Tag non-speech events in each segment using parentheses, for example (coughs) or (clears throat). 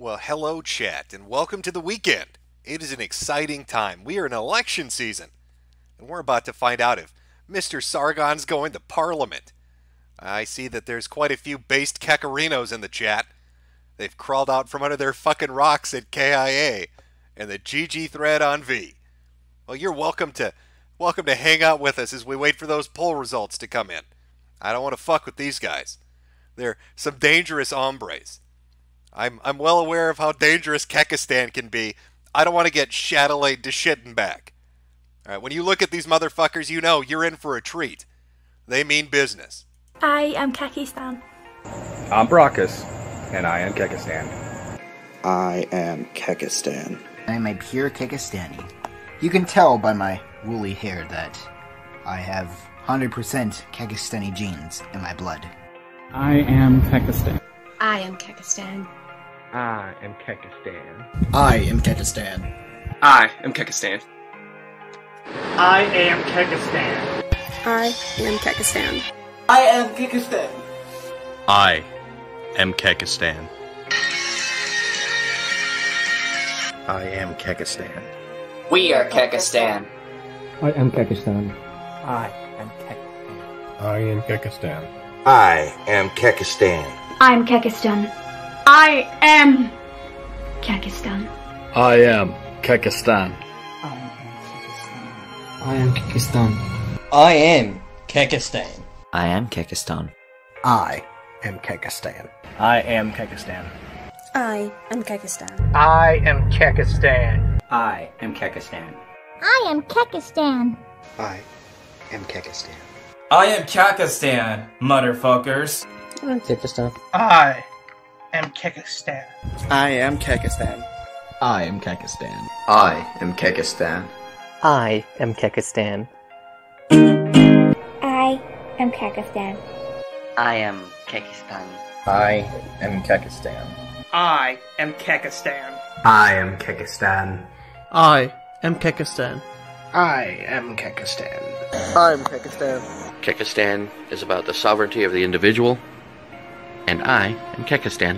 Well, hello, chat, and welcome to the weekend. It is an exciting time. We are in election season, and we're about to find out if Mr. Sargon's going to Parliament. I see that there's quite a few based Kekarinos in the chat. They've crawled out from under their fucking rocks at KIA and the GG thread on V. Well, you're welcome to welcome to hang out with us as we wait for those poll results to come in. I don't want to fuck with these guys. They're some dangerous hombres. I'm I'm well aware of how dangerous Kekistan can be. I don't want to get Shadilay to shitting back. All right, when you look at these motherfuckers, you know you're in for a treat. They mean business. I am Kekistan. I'm Brockus, and I am Kekistan. I am Kekistan. I'm a pure Kekistani. You can tell by my woolly hair that I have 100% Kekistani genes in my blood. I am Kekistan. I am Kekistan. I am Kekistan. I am Kekistan. I am Kekistan. I am Kekistan. I am Kekistan. I am Kekistan. I am Kekistan. I am Kekistan. We are Kekistan. I am Kekistan. I am Kekistan. I am Kekistan. I am Kekistan. I'm Kekistan. I am Kekistan. I am Kekistan. I am Kekistan. I am Kekistan. I am Kekistan. I am Kekistan. I am Kekistan. I am Kekistan. I am Kekistan. I am Kekistan. I am Kekistan. I am Kekistan. I am Kekistan, motherfuckers. I am Kekistan. I am Kekistan. I am Kekistan. I am Kekistan. I am Kekistan. I am Kekistan. I am Kekistan. I am Kekistan. I am Kekistan. I am Kekistan. I am Kekistan. I am Kekistan. I am Kekistan. I'm Kekistan. Kekistan is about the sovereignty of the individual, and I am Kekistan.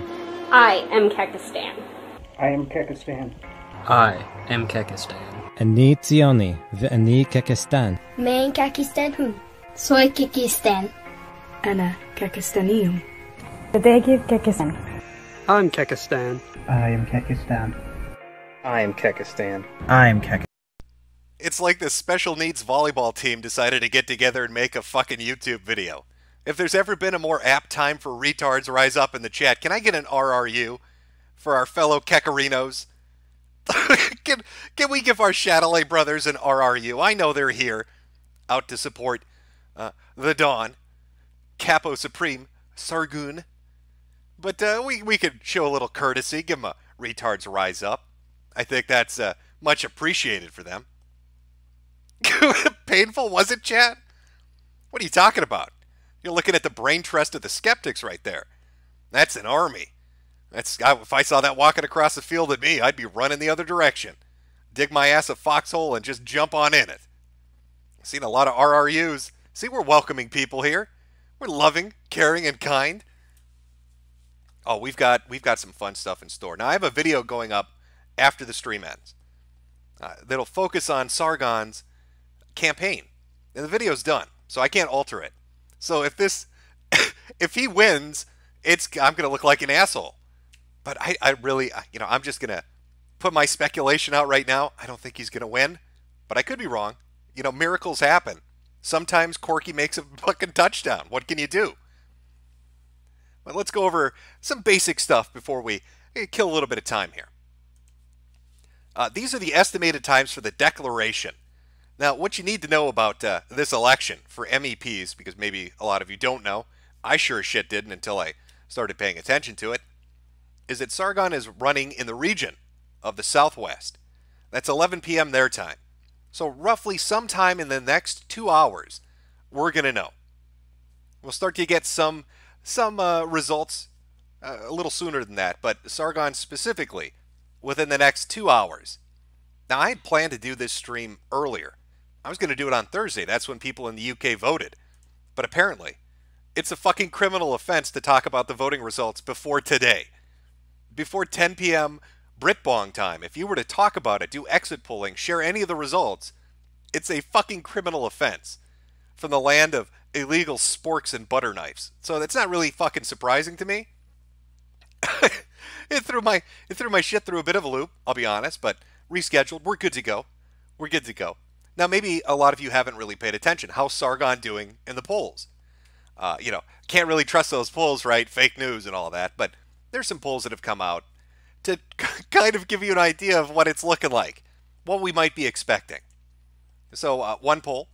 I am Kekistan. I am Kekistan. I am Kekistan. אני ציוני, ואני קקיסטן. מיין קקיסטן הוא. סוי קקיסטן. אנא קקיסטניום. בדגב קקיסטן. I'm Kekistan. I am Kekistan. I am Kekistan. I am Kekistan. It's like this special needs volleyball team decided to get together and make a fucking YouTube video. If there's ever been a more apt time for retards, rise up in the chat. Can I get an RRU for our fellow Kekarinos? (laughs) can, can we give our Shadilay brothers an RRU? I know they're here, out to support uh, the Dawn, Capo Supreme, Sargon. But uh, we, we could show a little courtesy, give them a retards rise up. I think that's uh, much appreciated for them. (laughs) Painful, was it, chat? What are you talking about? You're looking at the brain trust of the skeptics right there. That's an army. That's if I saw that walking across the field at me, I'd be running the other direction. Dig my ass a foxhole and just jump on in it. Seen a lot of RRUs. See, we're welcoming people here. We're loving, caring, and kind. Oh, we've got we've got some fun stuff in store. Now I have a video going up after the stream ends uh, that'll focus on Sargon's campaign, and the video's done, so I can't alter it. So if this, (coughs) if he wins, it's I'm gonna look like an asshole. But I, I really, you know, I'm just gonna put my speculation out right now. I don't think he's gonna win, but I could be wrong. You know, miracles happen. Sometimes Corky makes a (laughs) fucking touchdown. What can you do? But let's go over some basic stuff before we kill a little bit of time here. Uh, these are the estimated times for the declaration. Now, what you need to know about uh, this election for MEPs, because maybe a lot of you don't know, I sure as shit didn't until I started paying attention to it, is that Sargon is running in the region of the Southwest. That's 11 p.m. their time. So, roughly sometime in the next two hours, we're going to know. We'll start to get some some uh, results uh, a little sooner than that, but Sargon specifically within the next two hours. Now, I had planned to do this stream earlier. I was going to do it on Thursday. That's when people in the UK voted. But apparently, it's a fucking criminal offense to talk about the voting results before today. before 10 p.m. Britbong time. If you were to talk about it, do exit polling, share any of the results, it's a fucking criminal offense from the land of illegal sporks and butter knives. So that's not really fucking surprising to me. (laughs) it threw my it threw my shit through a bit of a loop, I'll be honest, but rescheduled. We're good to go. We're good to go. Now maybe a lot of you haven't really paid attention. How's Sargon doing in the polls? Uh, you know, can't really trust those polls, right? Fake news and all that, but there's some polls that have come out to (laughs) kind of give you an idea of what it's looking like, what we might be expecting. So, uh, one poll,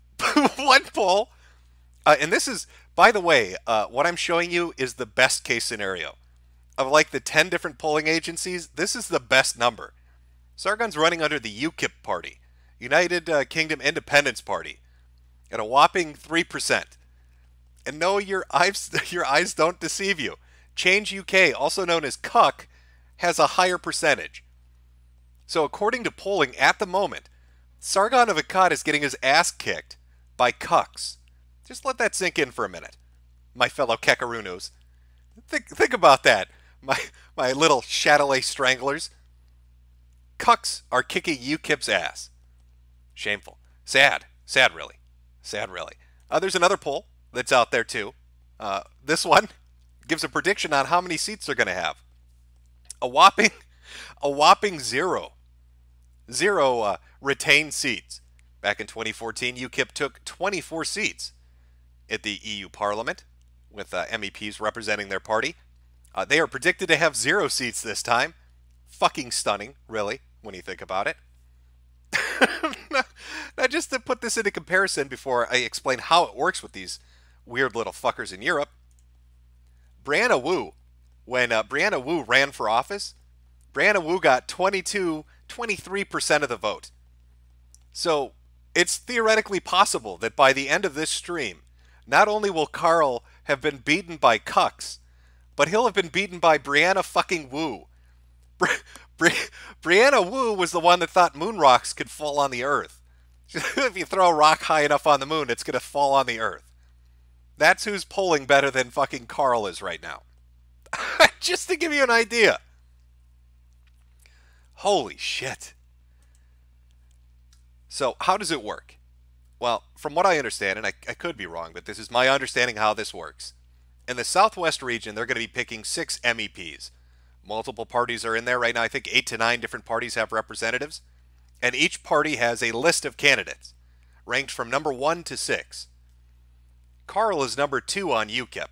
(laughs) one poll, uh, and this is, by the way, uh, what I'm showing you is the best case scenario. Of like the 10 different polling agencies, this is the best number. Sargon's running under the UKIP party, United uh, Kingdom Independence Party, at a whopping 3%. And no, your eyes, (laughs) your eyes don't deceive you. Change UK, also known as CUCK, has a higher percentage. So, according to polling at the moment, Sargon of Akkad is getting his ass kicked by cucks. Just let that sink in for a minute, my fellow Kekarunos. Think, think about that, (laughs) my, my little Chatelet stranglers. Cucks are kicking UKIP's ass. Shameful. Sad. Sad, really. Sad, really. Uh, there's another poll that's out there, too. Uh, this one (laughs) gives a prediction on how many seats they're going to have. A whopping, (laughs) a whopping zero. Zero uh, retained seats. Back in 2014, UKIP took 24 seats at the EU Parliament, with uh, MEPs representing their party. Uh, they are predicted to have zero seats this time. Fucking stunning, really, when you think about it. (laughs) now, just to put this into comparison before I explain how it works with these weird little fuckers in Europe, Brianna Wu, when uh, Brianna Wu ran for office, Brianna Wu got 22, 23% of the vote. So it's theoretically possible that by the end of this stream, not only will Carl have been beaten by Cucks, but he'll have been beaten by Brianna fucking Wu. Bri- Bri- Brianna Wu was the one that thought moon rocks could fall on the Earth. (laughs) if you throw a rock high enough on the moon, it's going to fall on the Earth. That's who's polling better than fucking Carl is right now. (laughs) Just to give you an idea. Holy shit. So, how does it work? Well, from what I understand, and I, I, could be wrong, but this is my understanding how this works. In the Southwest region, they're going to be picking six MEPs. Multiple parties are in there right now. I think eight to nine different parties have representatives. And each party has a list of candidates, ranked from number one to six. Carl is number two on UKIP.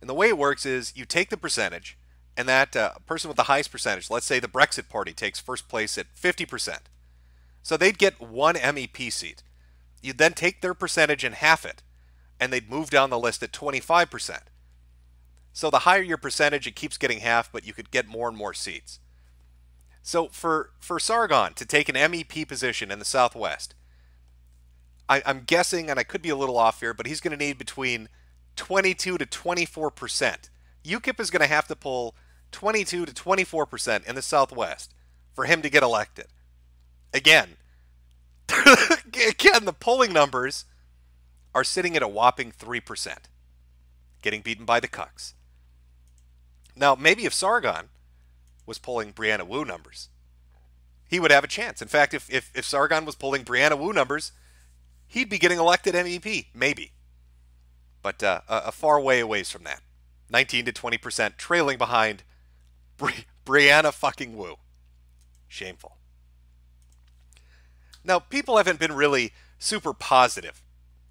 And the way it works is you take the percentage, and that uh, person with the highest percentage, let's say the Brexit Party takes first place at 50%. So they'd get one MEP seat. You'd then take their percentage and half it, and they'd move down the list at 25%. So the higher your percentage, it keeps getting half, but you could get more and more seats. So for, for Sargon to take an MEP position in the Southwest, I, am guessing, and I could be a little off here, but he's going to need between 22 to 24 percent. UKIP is going to have to pull 22 to 24 percent in the Southwest for him to get elected. Again, (laughs) again, the polling numbers are sitting at a whopping 3 percent, getting beaten by the Cucks. Now, maybe if Sargon was pulling Brianna Wu numbers, he would have a chance. In fact, if, if, if Sargon was pulling Brianna Wu numbers, he'd be getting elected MEP, maybe. But uh, a, a, far way away from that. 19 to 20%, trailing behind Bri- Brianna fucking Wu. Shameful. Now, people haven't been really super positive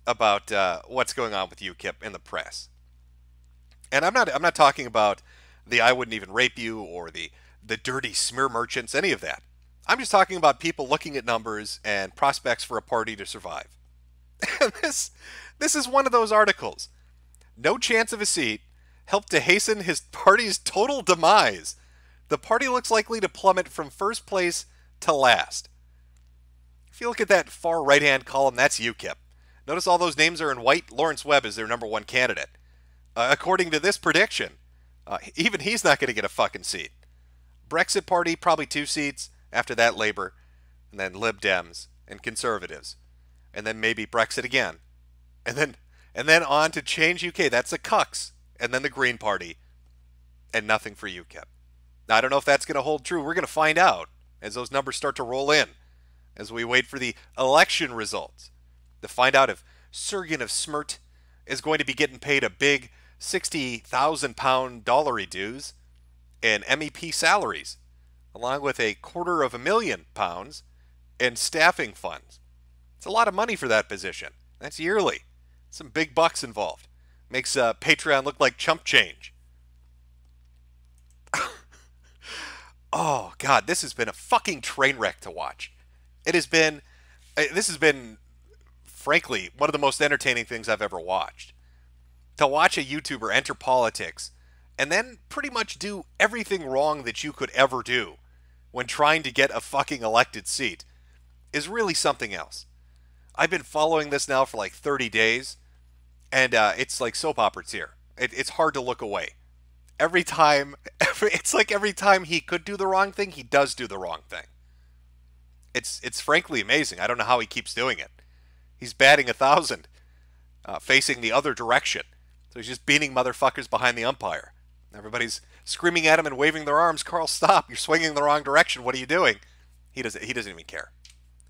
about uh, what's going on with UKIP in the press. And I'm not I'm not talking about the I wouldn't even rape you or the the dirty smear merchants, any of that. I'm just talking about people looking at numbers and prospects for a party to survive. And (laughs) this this is one of those articles. No chance of a seat helped to hasten his (laughs) party's total demise. The party looks likely to plummet from first place to last. If you look at that far right hand column, that's UKIP. Notice all those names are in white. Lawrence Webb is their number one candidate. Uh, according to this prediction, uh, even he's not going to get a fucking seat. Brexit Party, probably two seats. After that, Labour. And then Lib Dems and Conservatives. And then maybe Brexit again. And then and then on to Change UK. That's the Cucks. And then the Green Party. And nothing for UKIP. I don't know if that's going to hold true. We're going to find out as those numbers start to roll in, as we wait for the election results to find out if Sargon of Smert is going to be getting paid a big 60,000 pound dollary dues in MEP salaries, along with a quarter of a million pounds in staffing funds. It's a lot of money for that position. That's yearly. Some big bucks involved. Makes uh, Patreon look like chump change. (laughs) oh, God, this has been a fucking train wreck to watch. It has been, uh, this has been, frankly, one of the most entertaining things I've ever watched. To watch a YouTuber enter politics and then pretty much do everything wrong that you could ever do when trying to get a fucking elected seat is really something else. I've been following this now for like 30 days, and uh, it's like soap operas here. It, it's hard to look away. Every time, every, (laughs) it's like every time he could do the wrong thing, he does do the wrong thing. It's it's frankly amazing. I don't know how he keeps doing it. He's batting a thousand, uh, facing the other direction. So he's just beating motherfuckers behind the umpire. Everybody's screaming at him and waving their arms. Carl, stop! You're swinging the wrong direction. What are you doing? He doesn't. He doesn't even care.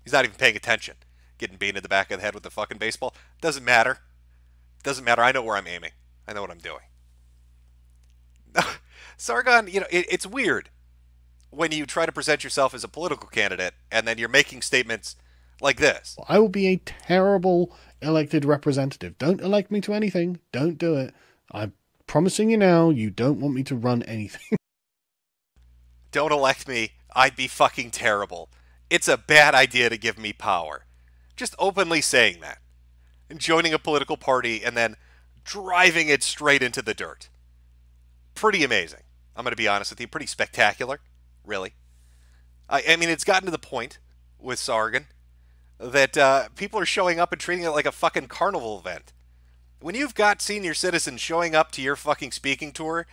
He's not even paying attention. Getting beaten in the back of the head with a fucking baseball doesn't matter. Doesn't matter. I know where I'm aiming. I know what I'm doing. (laughs) Sargon, you know, it, it's weird when you try to present yourself as a political candidate and then you're making statements like this. I will be a terrible elected representative. Don't elect me to anything. Don't do it. I'm promising you now, you don't want me to run anything. (laughs) don't elect me. I'd be fucking terrible. It's a bad idea to give me power. Just openly saying that. And joining a political party and then driving it straight into the dirt. Pretty amazing. I'm going to be honest with you. Pretty spectacular. Really. I, I mean, it's gotten to the point with Sargon that uh, people are showing up and treating it like a fucking carnival event. When you've got senior citizens showing up to your fucking speaking tour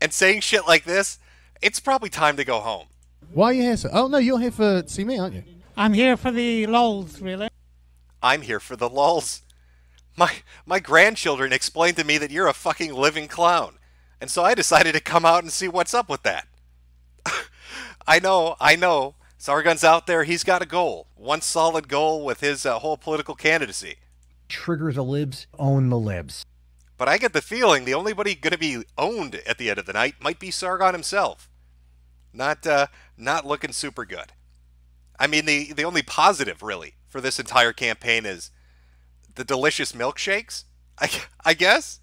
and saying shit like this, it's probably time to go home. Why are you here, sir? Oh, no, you're here for see me, aren't you? I'm here for the lulls, really. I'm here for the lulls. My my grandchildren explained to me that you're a fucking living clown. And so I decided to come out and see what's up with that. (laughs) I know, I know. Sargon's out there. He's got a goal. One solid goal with his uh, whole political candidacy. Trigger the libs, own the libs. But I get the feeling the only body going to be owned at the end of the night might be Sargon himself. Not, uh, not looking super good. I mean, the the only positive really for this entire campaign is the delicious milkshakes. I, I guess.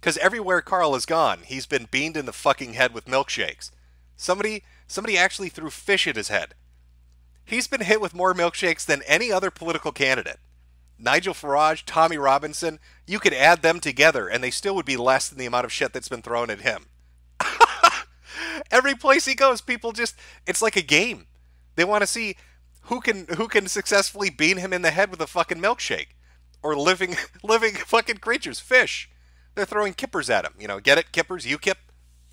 Because everywhere Carl has gone, he's been beamed in the fucking head with milkshakes. Somebody, somebody actually threw fish at his head. He's been hit with more milkshakes than any other political candidate. Nigel Farage, Tommy Robinson, you could add them together and they still would be less than the amount of shit that's been thrown at him. (laughs) Every place he goes, people just it's like a game. They want to see who can who can successfully beat him in the head with a fucking milkshake or living (laughs) living fucking creatures, fish. They're throwing kippers at him. You know, get it, kippers? You kip?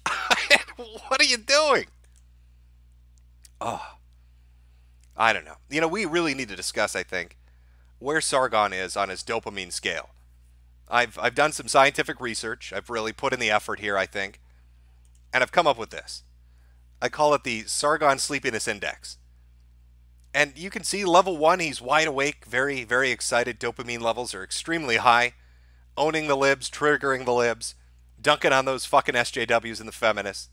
(laughs) what are you doing? Oh, I don't know. You know, we really need to discuss, I think, where Sargon is on his dopamine scale. I've, I've done some scientific research. I've really put in the effort here, I think. And I've come up with this. I call it the Sargon Sleepiness Index. And you can see level one, he's wide awake, very, very excited. Dopamine levels are extremely high owning the libs, triggering the libs, dunking on those fucking SJWs and the feminists.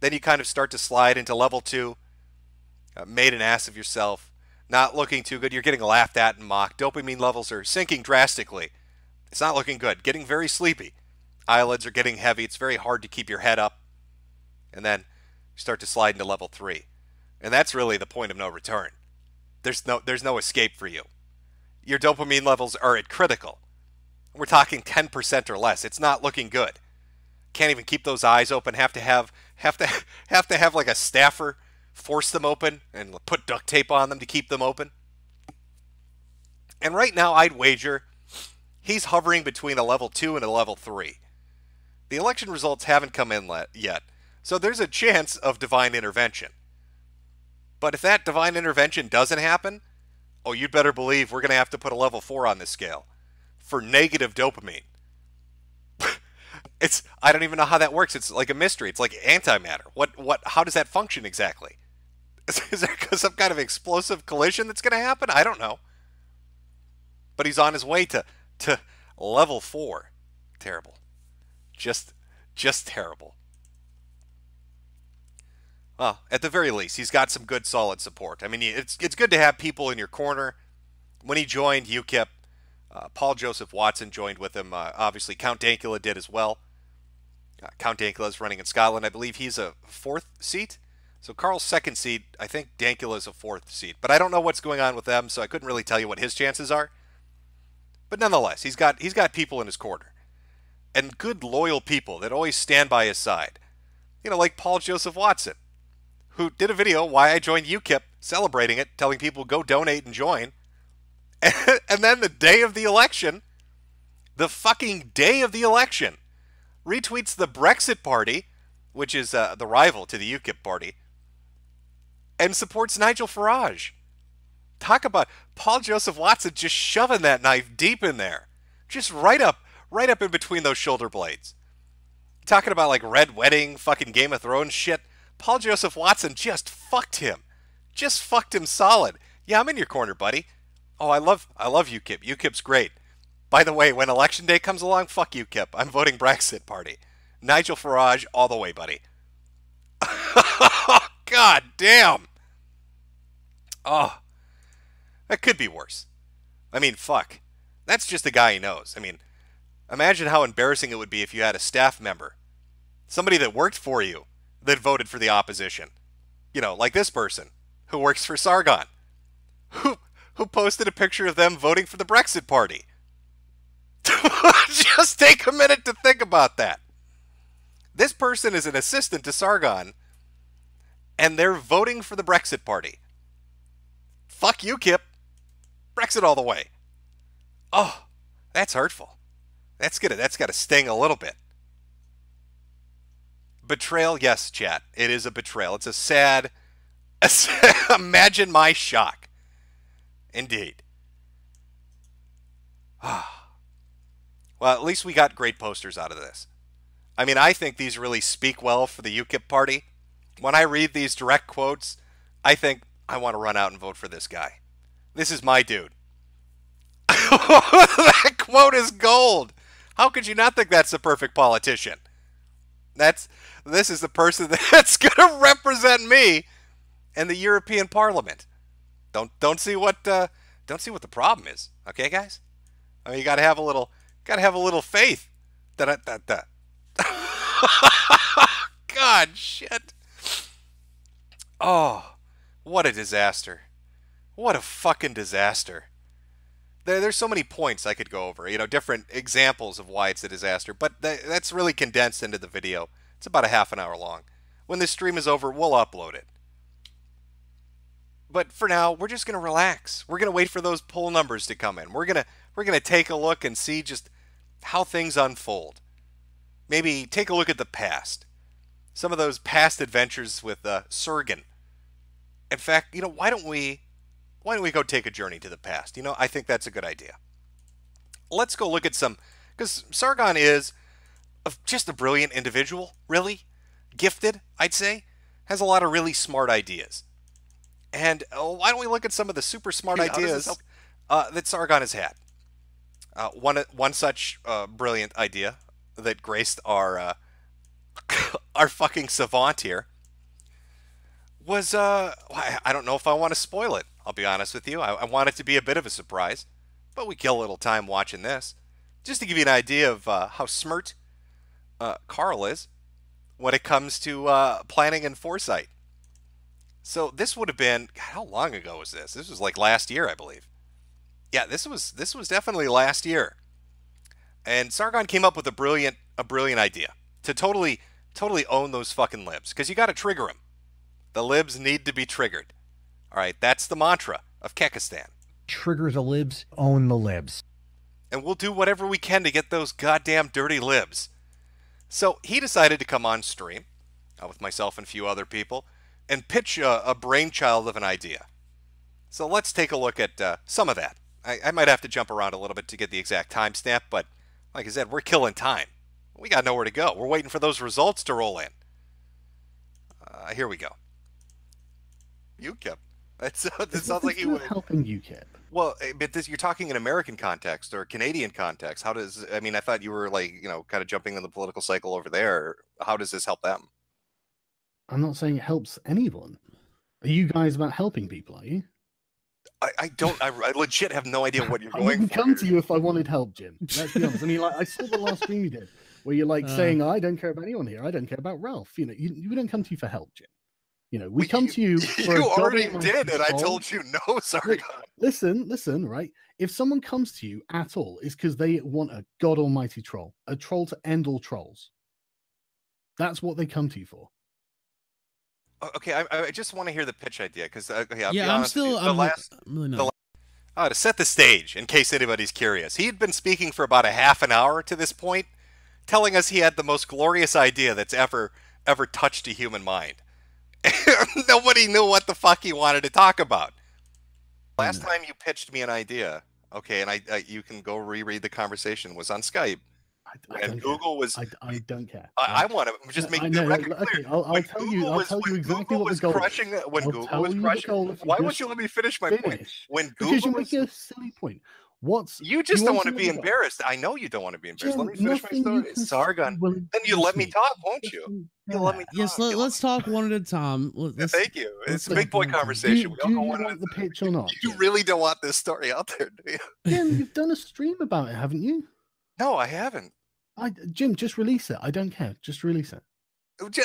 Then you kind of start to slide into level two, uh, made an ass of yourself, not looking too good. You're getting laughed at and mocked. Dopamine levels are sinking drastically. It's not looking good. Getting very sleepy. Eyelids are getting heavy. It's very hard to keep your head up. And then you start to slide into level three. And that's really the point of no return. There's no there's no escape for you. Your dopamine levels are at critical. We're talking 10% or less. It's not looking good. Can't even keep those eyes open. Have to have have to (laughs) have to have like a staffer force them open and put duct tape on them to keep them open. And right now I'd wager he's hovering between a level 2 and a level 3. The election results haven't come in yet. So there's a chance of divine intervention. But if that divine intervention doesn't happen, oh, you'd better believe we're going to have to put a level 4 on this scale for negative dopamine. (laughs) It's I don't even know how that works. It's like a mystery. It's like antimatter. What what how does that function exactly? Is, (laughs) is there some kind of explosive collision that's going to happen? I don't know. But he's on his way to to level 4. Terrible. Just just terrible. Well, at the very least, he's got some good solid support. I mean, it's it's good to have people in your corner. When he joined UKIP, uh, Paul Joseph Watson joined with him. Uh, obviously, Count Dankula did as well. Uh, Count Dankula is running in Scotland. I believe he's a fourth seat. So Carl's second seat. I think Dankula is a fourth seat. But I don't know what's going on with them, so I couldn't really tell you what his chances are. But nonetheless, he's got he's got people in his corner. And good loyal people that always stand by his side. You know, like Paul Joseph Watson, who did a video why I joined UKIP, celebrating it, telling people go donate and join. (laughs) and then the day of the election, the fucking day of the election, retweets the Brexit Party, which is uh, the rival to the UKIP party, and supports Nigel Farage. Talk about Paul Joseph Watson just shoving that knife deep in there, just right up, right up in between those shoulder blades. Talking about like Red Wedding, fucking Game of Thrones shit. Paul Joseph Watson just fucked him, just fucked him solid. Yeah, I'm in your corner, buddy. Oh, I love, I love UKIP. UKIP's great. By the way, when election day comes along, fuck UKIP. I'm voting Brexit Party. Nigel Farage all the way, buddy. (laughs) God damn. Oh, that could be worse. I mean, fuck. That's just the guy he knows. I mean, imagine how embarrassing it would be if you had a staff member, somebody that worked for you, that voted for the opposition. You know, like this person who works for Sargon, who who posted a picture of them voting for the Brexit Party. (laughs) Just take a minute to think about that. This person is an assistant to Sargon, and they're voting for the Brexit Party. Fuck you, Kip. Brexit all the way. Oh, that's hurtful. That's gonna that's gotta sting a little bit. Betrayal, yes, chat. It is a betrayal. It's a sad. (laughs) Imagine my shock. Indeed. (sighs) well, at least we got great posters out of this. I mean, I think these really speak well for the UKIP party. When I read these direct quotes, I think I want to run out and vote for this guy. This is my dude. (laughs) that quote is gold. How could you not think that's the perfect politician? That's this is the person (laughs) that's going to represent me in the European Parliament. Don't don't see what uh, don't see what the problem is. Okay, guys. I mean, you got to have a little got to have a little faith. Da da da da. God, shit. Oh, what a disaster. What a fucking disaster. There, there's so many points I could go over, you know, different examples of why it's a disaster, but th- that's really condensed into the video. It's about a half an hour long. When this stream is over, we'll upload it. But for now, we're just going to relax. We're going to wait for those poll numbers to come in. We're going to we're going to take a look and see just how things unfold. Maybe take a look at the past. Some of those past adventures with uh, Sargon. In fact, you know, why don't we why don't we go take a journey to the past? You know, I think that's a good idea. Let's go look at some because Sargon is just a brilliant individual, really gifted, I'd say, has a lot of really smart ideas. And oh, why don't we look at some of the super smart ideas uh, that Sargon has had? Uh, one one such uh, brilliant idea that graced our uh, (laughs) our fucking savant here was uh, I don't know if I want to spoil it. I'll be honest with you. I, I, want it to be a bit of a surprise, but we kill a little time watching this, just to give you an idea of uh, how smart Carl is when it comes to planning and foresight. So this would have been how long ago was this? This was like last year, I believe. Yeah, this was this was definitely last year. And Sargon came up with a brilliant a brilliant idea to totally totally own those fucking libs because you got to trigger them. The libs need to be triggered. All right, that's the mantra of Kekistan. Trigger the libs, own the libs. And we'll do whatever we can to get those goddamn dirty libs. So he decided to come on stream uh, with myself and a few other people and pitch a, a, brainchild of an idea. So let's take a look at uh, some of that. I, I, might have to jump around a little bit to get the exact timestamp, but like I said, we're killing time. We got nowhere to go. We're waiting for those results to roll in. Uh, here we go. UKIP. That's, (laughs) that sounds like you were helping UKIP. Well, eh, but this, you're talking in American context or Canadian context. How does I mean? I thought you were like you know kind of jumping in the political cycle over there. How does this help them? I'm not saying it helps anyone. Are you guys about helping people? Are you? I, I don't. I, I, legit have no idea what you're (laughs) I going. wouldn't for come to you if I wanted help, Jim. Let's be honest. I mean, like I saw the last (laughs) stream you did, where you're like Uh. saying, "I don't care about anyone here. I don't care about Ralph." You know, you, we don't come to you for help, Jim. You know, we come to you. (laughs) For You already did, and I told you no. (laughs) Sorry. Listen, listen, right? If someone comes to you at all, it's because they want a god almighty troll, a troll to end all trolls. That's what they come to you for. Okay, I, I just want to hear the pitch idea because uh, okay, I'll be yeah, I'm still. you, the I'm, last I'm really the not. la- Oh, to set the stage, in case anybody's curious, he had been speaking for about a half an hour to this point, telling us he had the most glorious idea that's ever ever touched a human mind. (laughs) Nobody knew what the fuck he wanted to talk about. Last mm. time you pitched me an idea, okay, and I, I you can go reread the conversation was on Skype, I and don't Google was. I, I don't care. I, I want to just make I the record okay, clear. I'll, I'll tell you. I'll was- tell you exactly Google what was crushing when I'll Google was crushing- the goal if you Why won't you let me finish my point? finish. When because you're Google was- making a silly point. What's You just you don't want to be embarrassed. I know you don't want to be embarrassed. Jim, let me finish my story. Sargon. Then you let me talk, won't you? You let me talk. Yes, let, us talk one at a time. Let- Let's, Thank you. It's a big boy Do, conversation. do We all go you one want the pitch or not? You really don't want this story out there, do you? Jim, you've done a stream about it, haven't you? No, I haven't. I, Jim, just release it. I don't care. Just release it.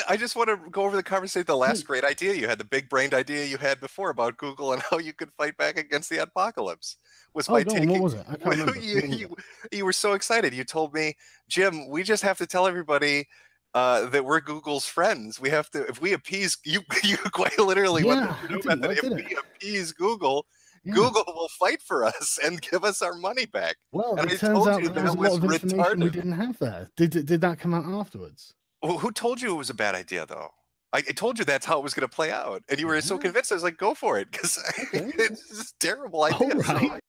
I just want to go over the conversation. The last great idea you had, the big brained idea you had before about Google and (laughs) how you could fight back against the apocalypse, was Oh, by taking. what was it? I can't (laughs) remember. you, you, you were so excited. You told me, Jim, we just have to tell everybody uh, that we're Google's friends. We have to, if we appease (laughs) you, you quite literally went Yeah, the I Purdue did, I method. If did we appease Google, Yeah. Google will fight for us and give us our money back. Well, and it I turns told out you that there was a lot of information we didn't have there. Did did that come out afterwards? Well, who told you it was a bad idea, though? I, I told you that's how it was going to play out, and you were so convinced. I was like, "Go for it," because (laughs) it's a terrible idea. So- right.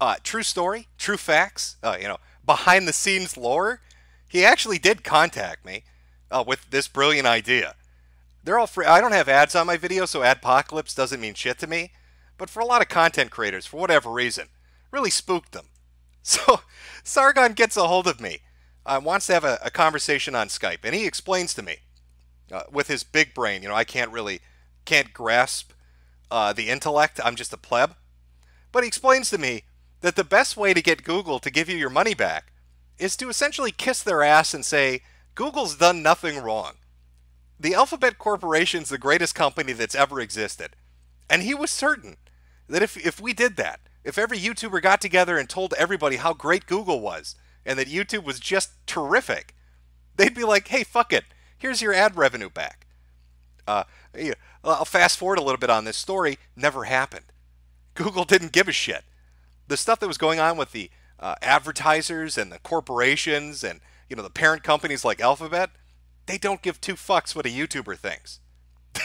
uh, true story, true facts. Uh, you know, behind the scenes lore. He actually did contact me uh, with this brilliant idea. They're all free. I don't have ads on my video, so adpocalypse doesn't mean shit to me. But for a lot of content creators, for whatever reason, really spooked them. (laughs) So Sargon gets a hold of me, uh, wants to have a, a conversation on Skype, and he explains to me uh, with his big brain. You know, I can't really can't grasp uh, the intellect. I'm just a pleb. But he explains to me that the best way to get Google to give you your money back is to essentially kiss their ass and say, Google's done nothing wrong. The Alphabet Corporation's the greatest company that's ever existed. And he was certain that if, if we did that, if every YouTuber got together and told everybody how great Google was and that YouTube was just terrific, they'd be like, hey, fuck it. Here's your ad revenue back. Uh, I'll fast forward a little bit on this story. Never happened. Google didn't give a shit. The stuff that was going on with the uh, advertisers and the corporations and you know the parent companies like Alphabet, they don't give two fucks what a YouTuber thinks. (laughs)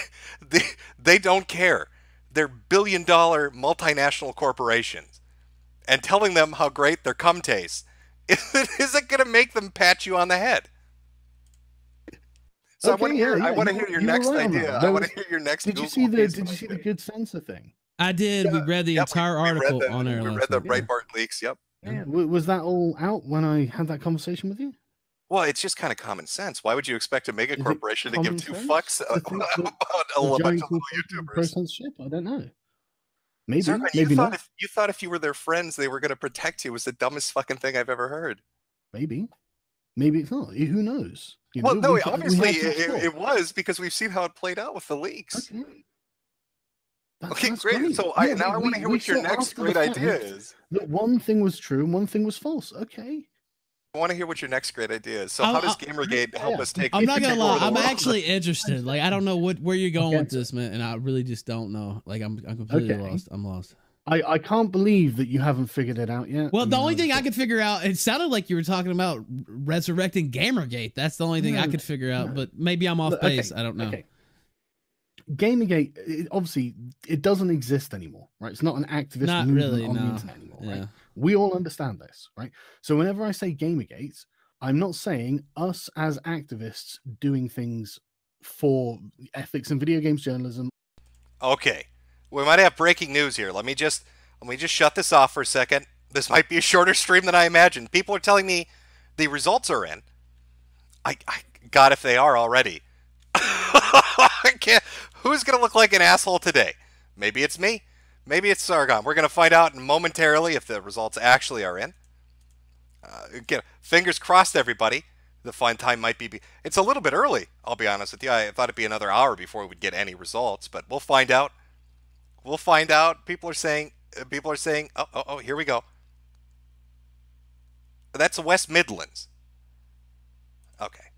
they, they don't care. They're billion dollar multinational corporations. And telling them how great their cum tastes isn't going to make them pat you on the head. So Okay, I want to hear. yeah, I want to hear your you next right idea. I want to hear your next. Did you see the Did you see the idea. Good Censor thing? I did. we read the Yep, entire we read article the- on air We read the week. Breitbart leaks. Yep. Yeah. Was that all out when I had that conversation with you? Well, it's just kind of common sense. Why would you expect a mega corporation to give two sense fucks to think (laughs) that about a bunch of little corporations YouTubers? pro censorship? I don't know. Maybe, maybe you thought if you thought if you were their friends, they were going to protect you was the dumbest fucking thing I've ever heard. Maybe, maybe it's not. Who knows? You well, know, no, we had- we obviously it, it, was because we've seen how it played out with the leaks. That- Okay, that's great. So I- now I wanna hear what your next great idea is. That one thing was true and one thing was false. Okay. I want to hear what your next great idea is. So I'll- how does I'll- Gamergate help yeah. us take? I'm not gonna lie. I'm world? actually interested. Like I don't know what where you're going Okay. with this, man, and I really just don't know. Like I'm I'm completely Okay. lost. I'm lost. I, I can't believe that you haven't figured it out yet. Well, I the mean, only thing I could figure out, it sounded like you were talking about resurrecting Gamergate. That's the only thing I could figure out, but maybe I'm off Look, okay, base. I don't know. Okay. Gamergate, it, obviously, it doesn't exist anymore, right? It's not an activist Not movement really, on the internet anymore, right? We all understand this, right? So whenever I say Gamergate, I'm not saying us as activists doing things for ethics and video games journalism. Okay, we might have breaking news here. Let me just let me just shut this off for a second. This might be a shorter stream than I imagined. People are telling me the results are in. I, I God, if they are already. (laughs) I can't. Who's gonna look like an asshole today? Maybe it's me. Maybe it's Sargon. We're gonna find out momentarily if the results actually are in. Uh, get, fingers crossed, everybody. The fun time might be. It's a little bit early. I'll be honest with you. I thought it'd be another hour before we'd get any results, but we'll find out. We'll find out. People are saying. Uh, people are saying. Oh, oh, oh. Here we go. That's West Midlands. Okay.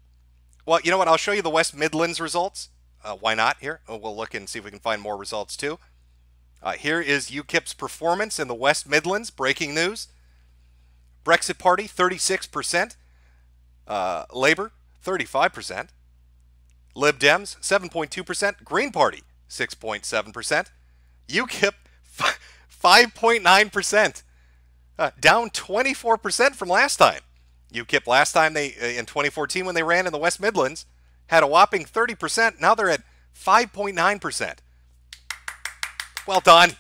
Well, you know what? I'll show you the West Midlands results. Uh, why not? Here, uh, we'll look and see if we can find more results too. Uh, here is UKIP's performance in the West Midlands. Breaking news. Brexit Party, 36%. Uh, Labour, 35%. Lib Dems, 7.2%. Green Party, 6.7%. UKIP, (laughs) 5.9%. Uh, down 24% from last time. UKIP last time they uh, in 2014 when they ran in the West Midlands had a whopping 30%. Now they're at 5.9%. Well done.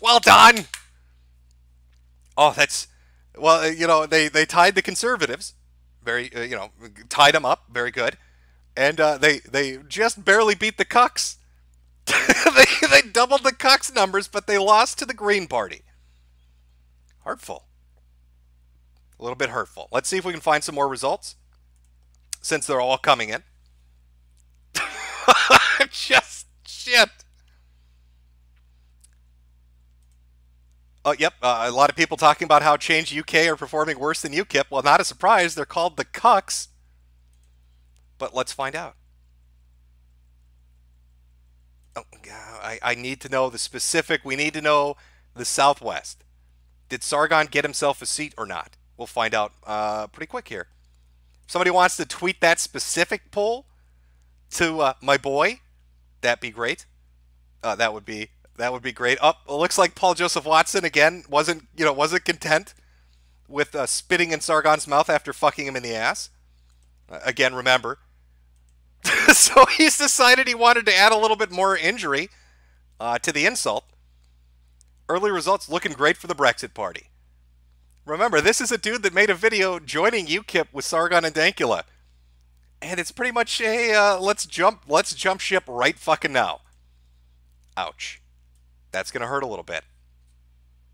Well done. Oh, that's well, uh, you know, they they tied the conservatives, very uh, you know, tied them up, very good, and uh, they they just barely beat the cucks. (laughs) they they doubled the cucks numbers, but they lost to the Green Party. Hurtful. A little bit hurtful. Let's see if we can find some more results, since they're all coming in. (laughs) just shit. Oh, yep. Uh, a lot of people talking about how Change UK are performing worse than UKIP. Well, not a surprise. They're called the Cucks. But let's find out. Oh, I, I need to know the specific. We need to know the Southwest. Did Sargon get himself a seat or not? We'll find out uh, pretty quick here. If somebody wants to tweet that specific poll to uh, my boy, that'd be great. Uh, that would be that would be great. Up, oh, looks like Paul Joseph Watson again wasn't you know wasn't content with uh, spitting in Sargon's mouth after fucking him in the ass. Uh, again, remember. (laughs) so he's decided he wanted to add a little bit more injury uh, to the insult. Early results looking great for the Brexit Party. Remember, this is a dude that made a video joining UKIP with Sargon and Dankula. And it's pretty much a uh, let's jump let's jump ship right fucking now. Ouch that's going to hurt a little bit.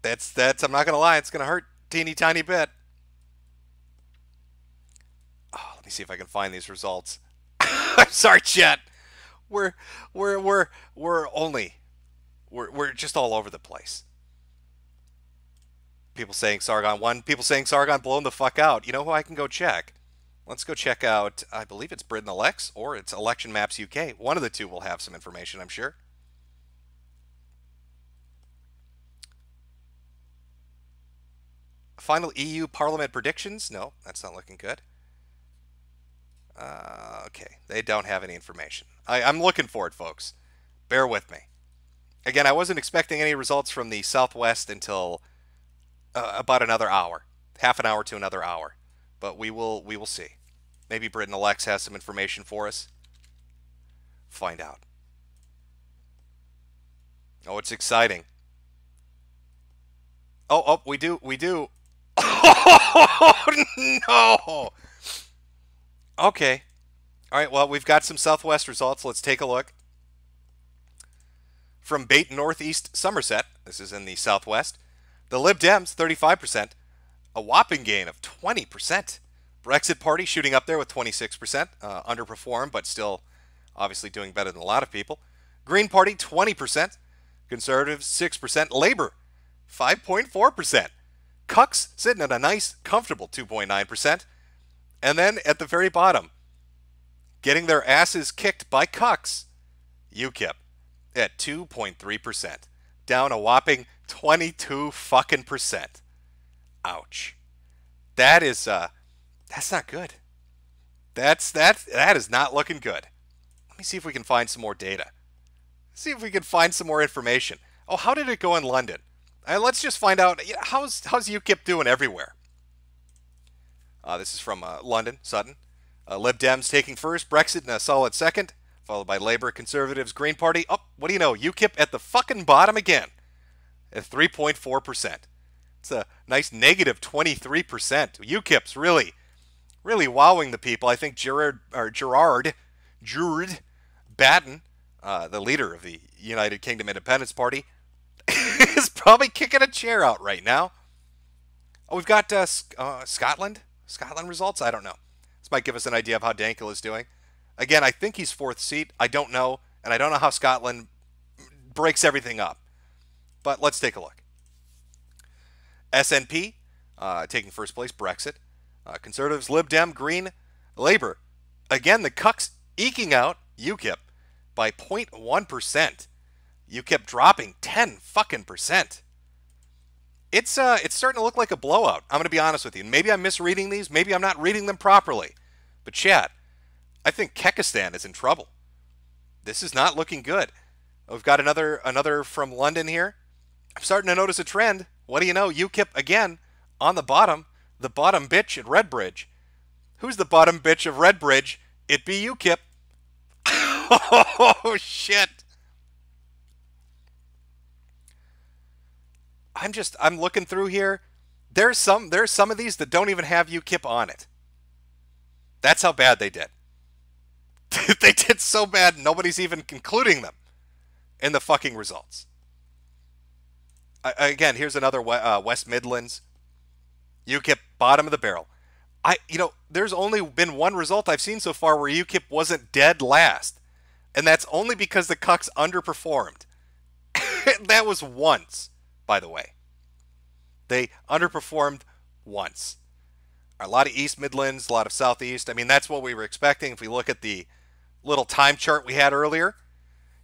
That's that's I'm not going to lie, it's going to hurt teeny tiny bit. Oh, let me see if I can find these results. (laughs) I'm sorry, chat. We're we're we're we're only we're we're just all over the place. People saying Sargon won. People saying Sargon blown the fuck out. You know who I can go check? Let's go check out. I believe it's Britain Elects or it's Election Maps UK. One of the two will have some information, I'm sure. Final EU Parliament predictions? No, that's not looking good. Uh, okay, they don't have any information. I, I'm looking for it, folks. Bear with me. Again, I wasn't expecting any results from the Southwest until uh, about another hour, half an hour to another hour. But we will we will see. Maybe Britain Elects has some information for us. Find out. Oh, it's exciting. Oh, oh, we do, we do. (laughs) Oh, no. Okay. All right, well, we've got some Southwest results. Let's take a look. From Bath Northeast Somerset, this is in the Southwest, the Lib Dems, 35%, a whopping gain of 20%. Brexit Party shooting up there with 26%, uh, underperformed, but still obviously doing better than a lot of people. Green Party, 20%. Conservatives, 6%. Labor, 5.4%. Cucks sitting at a nice, comfortable 2.9%. And then at the very bottom, getting their asses kicked by Cucks, UKIP at 2.3%, down a whopping 22 fucking percent. Ouch. That is uh that's not good. That's that that is not looking good. Let me see if we can find some more data. See if we can find some more information. Oh, how did it go in London? Uh, let's just find out how's how's UKIP doing everywhere. Uh, this is from uh, London, Sutton. Uh, Lib Dems taking first, Brexit in a solid second, followed by Labour, Conservatives, Green Party. Oh, what do you know? UKIP at the fucking bottom again at 3.4%. It's a nice negative 23%. UKIP's really, really wowing the people. I think Gerard, or Gerard, Gerard Batten, uh, the leader of the United Kingdom Independence Party, (laughs) is probably kicking a chair out right now. Oh, we've got uh, uh, Scotland. Scotland results? I don't know. This might give us an idea of how Dankula is doing. Again, I think he's fourth seat. I don't know. And I don't know how Scotland breaks everything up. But let's take a look. SNP uh, taking first place, Brexit. Uh, Conservatives, Lib Dem, Green, Labour. Again, the cucks eking out UKIP by 0.1%. UKIP dropping 10 fucking percent. It's uh it's starting to look like a blowout. I'm going to be honest with you. Maybe I'm misreading these, maybe I'm not reading them properly. But chat, I think Kekistan is in trouble. This is not looking good. We've got another another from London here. I'm starting to notice a trend. What do you know? UKIP again on the bottom, the bottom bitch at Redbridge. Who's the bottom bitch of Redbridge? It be UKIP. (laughs) oh shit. I'm just I'm looking through here. There's some there's some of these that don't even have UKIP on it. That's how bad they did. (laughs) they did so bad nobody's even concluding them in the fucking results. I, again, here's another uh, West Midlands. UKIP bottom of the barrel. I you know there's only been one result I've seen so far where UKIP wasn't dead last, and that's only because the Cucks underperformed. (laughs) that was once, by the way. They underperformed once. A lot of East Midlands, a lot of Southeast. I mean, that's what we were expecting. If we look at the little time chart we had earlier,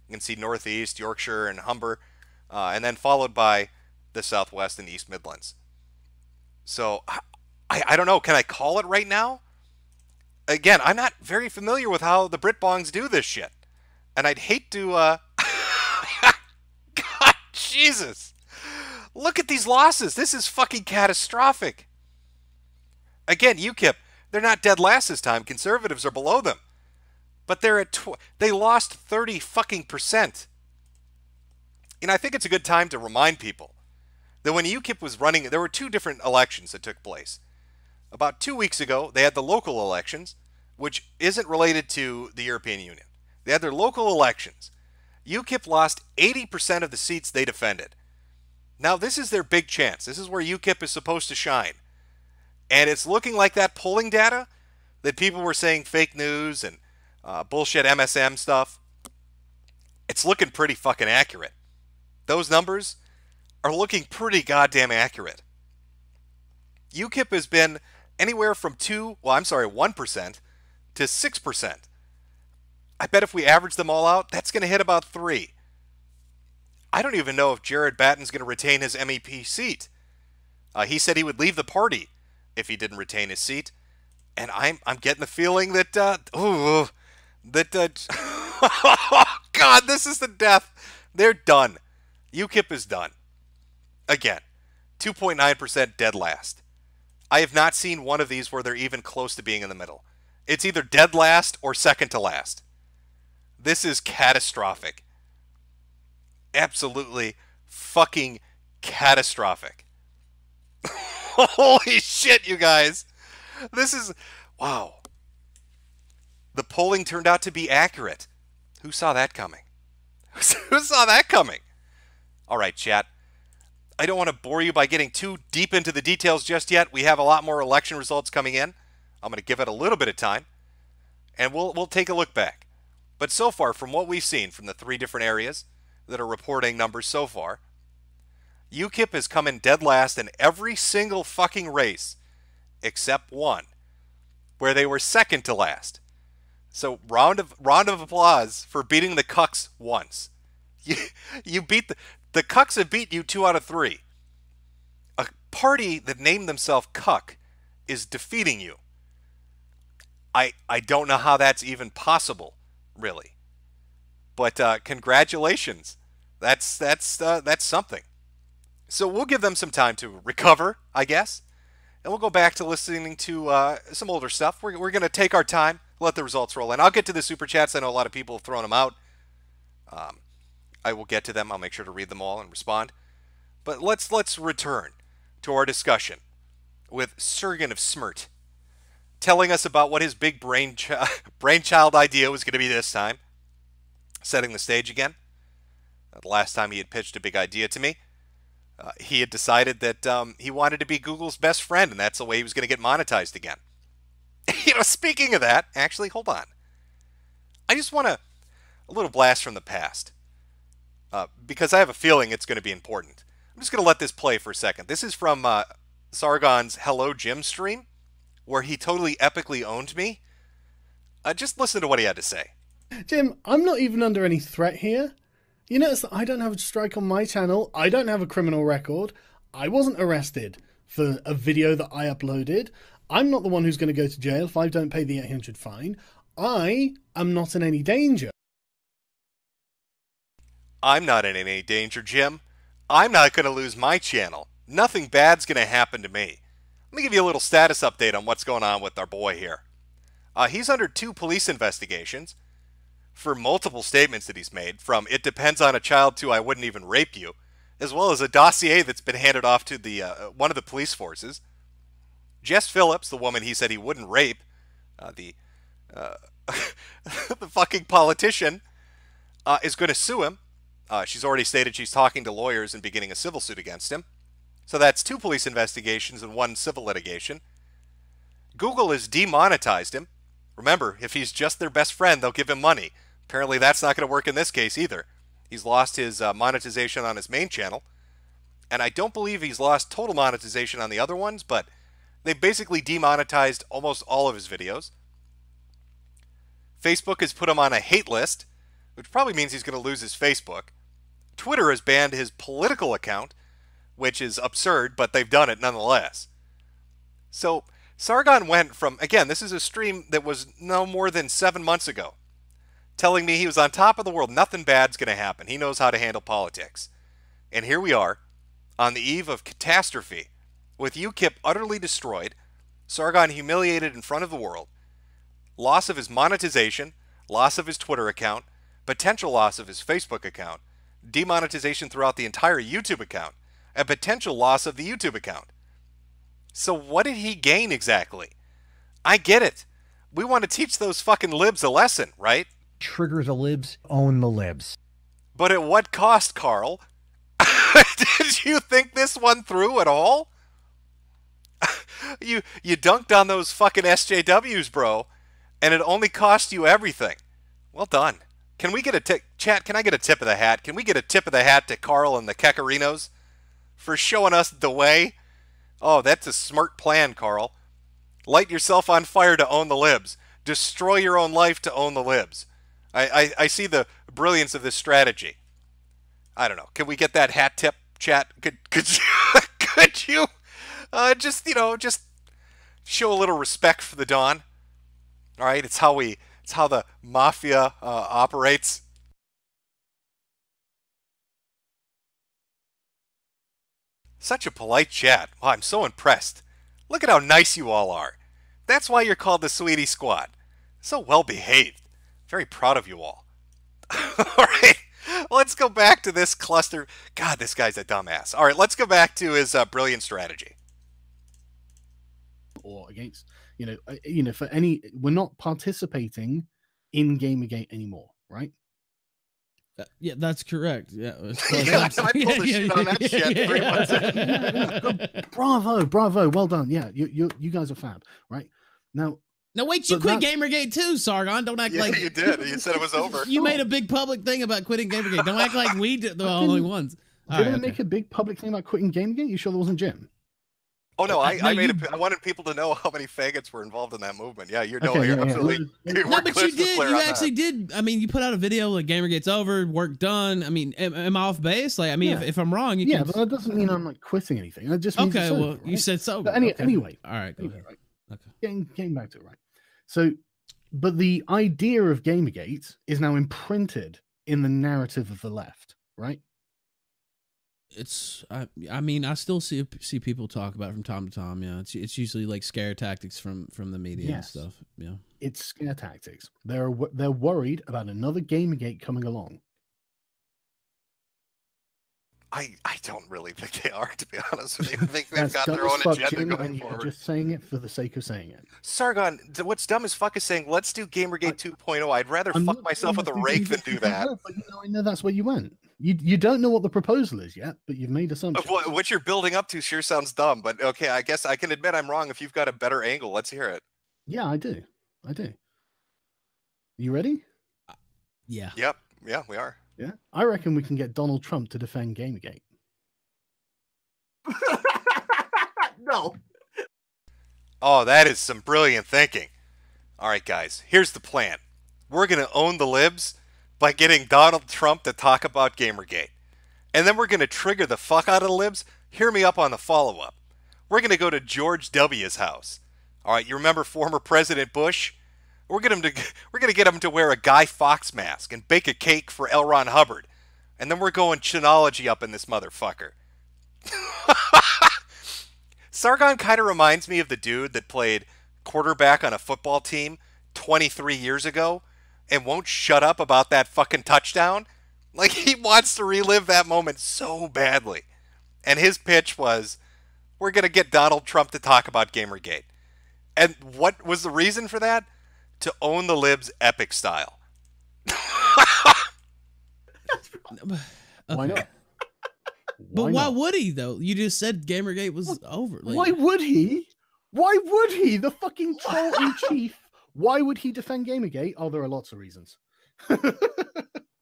you can see Northeast, Yorkshire, and Humber, uh, and then followed by the Southwest and East Midlands. So I, I don't know. Can I call it right now? Again, I'm not very familiar with how the Britbongs do this shit. And I'd hate to. Uh... (laughs) God, Jesus. Look at these losses. This is fucking catastrophic. Again, UKIP, they're not dead last this time. Conservatives are below them. But they're at they lost 30 fucking percent. And I think it's a good time to remind people that when UKIP was running, there were two different elections that took place. About two weeks ago, they had the local elections, which isn't related to the European Union. They had their local elections. UKIP lost 80% of the seats they defended. Now, this is their big chance. This is where UKIP is supposed to shine. And it's looking like that polling data that people were saying fake news and uh, bullshit MSM stuff. It's looking pretty fucking accurate. Those numbers are looking pretty goddamn accurate. UKIP has been anywhere from 2, well, I'm sorry, 1% to 6%. I bet if we average them all out, that's going to hit about 3. I don't even know if Gerard Batten's going to retain his MEP seat. Uh, he said he would leave the party if he didn't retain his seat, and I'm I'm getting the feeling that uh, ooh, that uh, oh (laughs) God, this is the death. They're done. UKIP is done. Again, 2.9% dead last. I have not seen one of these where they're even close to being in the middle. It's either dead last or second to last. This is catastrophic. Absolutely fucking catastrophic. (laughs) Holy shit, you guys. This is. Wow. The polling turned out to be accurate. Who saw that coming? (laughs) Who saw that coming? All right, chat. I don't want to bore you by getting too deep into the details just yet. We have a lot more election results coming in. I'm going to give it a little bit of time, and we'll we'll take a look back. But so far, from what we've seen from the three different areas that are reporting numbers so far, UKIP has come in dead last in every single fucking race except one, where they were second to last. So round of round of applause for beating the Cucks once. (laughs) You you beat the the Cucks have beat you two out of three. A party that named themselves Cuck is defeating you. I I don't know how that's even possible, really. But uh, congratulations. That's that's uh, that's something. So we'll give them some time to recover, I guess. and we'll go back to listening to uh, some older stuff. We're, we're going to take our time, let the results roll in. I'll get to the super chats. I know a lot of people have thrown them out. Um, I will get to them. I'll make sure to read them all and respond. But let's let's return to our discussion with Sargon of Smirt, telling us about what his big brain ch- (laughs) brainchild idea was going to be this time. Setting the stage again. Uh, the last time he had pitched a big idea to me, uh, he had decided that um, he wanted to be Google's best friend, and that's the way he was going to get monetized again. (laughs) you know, speaking of that, actually, hold on. I just want a little blast from the past uh, because I have a feeling it's going to be important. I'm just going to let this play for a second. This is from uh, Sargon's Hello Jim stream, where he totally epically owned me. Uh, just listen to what he had to say. Jim, I'm not even under any threat here. You notice that I don't have a strike on my channel. I don't have a criminal record. I wasn't arrested for a video that I uploaded. I'm not the one who's going to go to jail if I don't pay the 800 fine. I am not in any danger. I'm not in any danger, Jim. I'm not going to lose my channel. Nothing bad's going to happen to me. Let me give you a little status update on what's going on with our boy here. Uh, he's under two police investigations for multiple statements that he's made, from "it depends on a child" to "I wouldn't even rape you," as well as a dossier that's been handed off to the uh, one of the police forces. Jess Phillips, the woman he said he wouldn't rape, uh, the uh, (laughs) the fucking politician, uh, is going to sue him uh, she's already stated she's talking to lawyers and beginning a civil suit against him. So that's two police investigations and one civil litigation. Google has demonetized him. Remember, if he's just their best friend, they'll give him money. Apparently, that's not going to work in this case either. He's lost his uh, monetization on his main channel. And I don't believe he's lost total monetization on the other ones, but they basically demonetized almost all of his videos. Facebook has put him on a hate list, which probably means he's going to lose his Facebook. Twitter has banned his political account, which is absurd, but they've done it nonetheless. So Sargon went from, again, this is a stream that was no more than seven months ago, telling me he was on top of the world. Nothing bad's going to happen. He knows how to handle politics. And here we are, on the eve of catastrophe, with UKIP utterly destroyed, Sargon humiliated in front of the world, loss of his monetization, loss of his Twitter account, potential loss of his Facebook account, demonetization throughout the entire YouTube account, and potential loss of the YouTube account. So, what did he gain exactly? I get it. We want to teach those fucking libs a lesson, right? Triggers the libs, own the libs. But at what cost, Carl? (laughs) did you think this one through at all? (laughs) you you dunked on those fucking SJWs, bro, and it only cost you everything. Well done. Can we get a tip, chat? Can I get a tip of the hat? Can we get a tip of the hat to Carl and the Kekarinos for showing us the way? Oh, that's a smart plan, Carl. Light yourself on fire to own the libs. Destroy your own life to own the libs. I, I, I see the brilliance of this strategy. I don't know. Can we get that hat tip, chat? Could could you, (laughs) could you uh, just you know just show a little respect for the dawn? All right, it's how we it's how the mafia uh, operates. Such a polite chat. I'm so impressed. Look at how nice you all are. That's why you're called the Sweetie Squad. So well behaved. Very proud of you all. (laughs) all right, let's go back to this cluster. God, this guy's a dumbass. All right, let's go back to his uh, brilliant strategy. Or against you know, uh, you know, for any, we're not participating in Gamergate anymore, right? Uh, yeah, that's correct. Yeah, (laughs) yeah I, pulled the shit on that shit. (laughs) bravo, bravo, well done. Yeah, you, you, you guys are fab, right? Now, no, wait, you quit Gamergate too, Sargon. Don't act yeah, like you did. You said it was over. (laughs) You made a big public thing about quitting Gamergate. Don't act like we did the only ones. All did right, I okay. make a big public thing about quitting Gamergate? You sure there wasn't Jim? Oh no, I, no, I made you... a, I wanted people to know how many faggots were involved in that movement. Yeah, you're okay, no, you're yeah, absolutely. Yeah. (laughs) You're no, but you did. You actually that. did. I mean, you put out a video like Gamergate's over, work done. I mean, am, am I off base? Like, I mean, yeah. if, if, I'm wrong, you yeah, can. but that doesn't mean I'm like quitting anything. It just okay. well, right? you said so. Any, okay. Anyway, all right. Anyway, right. Okay. Getting getting back to it, right? So, but the idea of Gamergate is now imprinted in the narrative of the left, right? It's I I mean I still see see people talk about it from time to time. Yeah, it's it's usually like scare tactics from from the media Yes. and stuff. Yeah. It's scare tactics. They're they're worried about another Gamergate coming along. I, I don't really think they are, to be honest with you. I think they've got their own fuck, agenda Jim, going and you're forward. just saying it for the sake of saying it. Sargon, what's dumb as fuck is saying, let's do Gamergate 2.0. I'd rather I'm fuck myself with a rake than do that. but you know, I know that's where you went. You you don't know what the proposal is yet, but you've made assumptions. What, what you're building up to sure sounds dumb, but okay, I guess I can admit I'm wrong. If you've got a better angle, let's hear it. Yeah, I do. I do. You ready? Yeah. Yep. Yeah, we are. Yeah. I reckon we can get Donald Trump to defend Gamergate. (laughs) no. Oh, that is some brilliant thinking. All right, guys, here's the plan. We're going to own the libs by getting Donald Trump to talk about Gamergate. And then we're going to trigger the fuck out of the libs. Hear me up on the follow up. We're going to go to George W.'s house. All right, you remember former President Bush? We're going to (laughs) we're going to get him to wear a Guy Fawkes mask and bake a cake for L. Ron Hubbard. And then we're going chinology up in this motherfucker. (laughs) Sargon kind of reminds me of the dude that played quarterback on a football team 23 years ago and won't shut up about that fucking touchdown. Like he wants to relive that moment so badly. And his pitch was we're going to get Donald Trump to talk about Gamergate. And what was the reason for that? To own the libs epic style. Why not? But Why why, would he though? You just said Gamergate was over. Like, Why would he? Why would he? The fucking troll in (laughs) chief. Why would he defend Gamergate? Oh, there are lots of reasons. (laughs)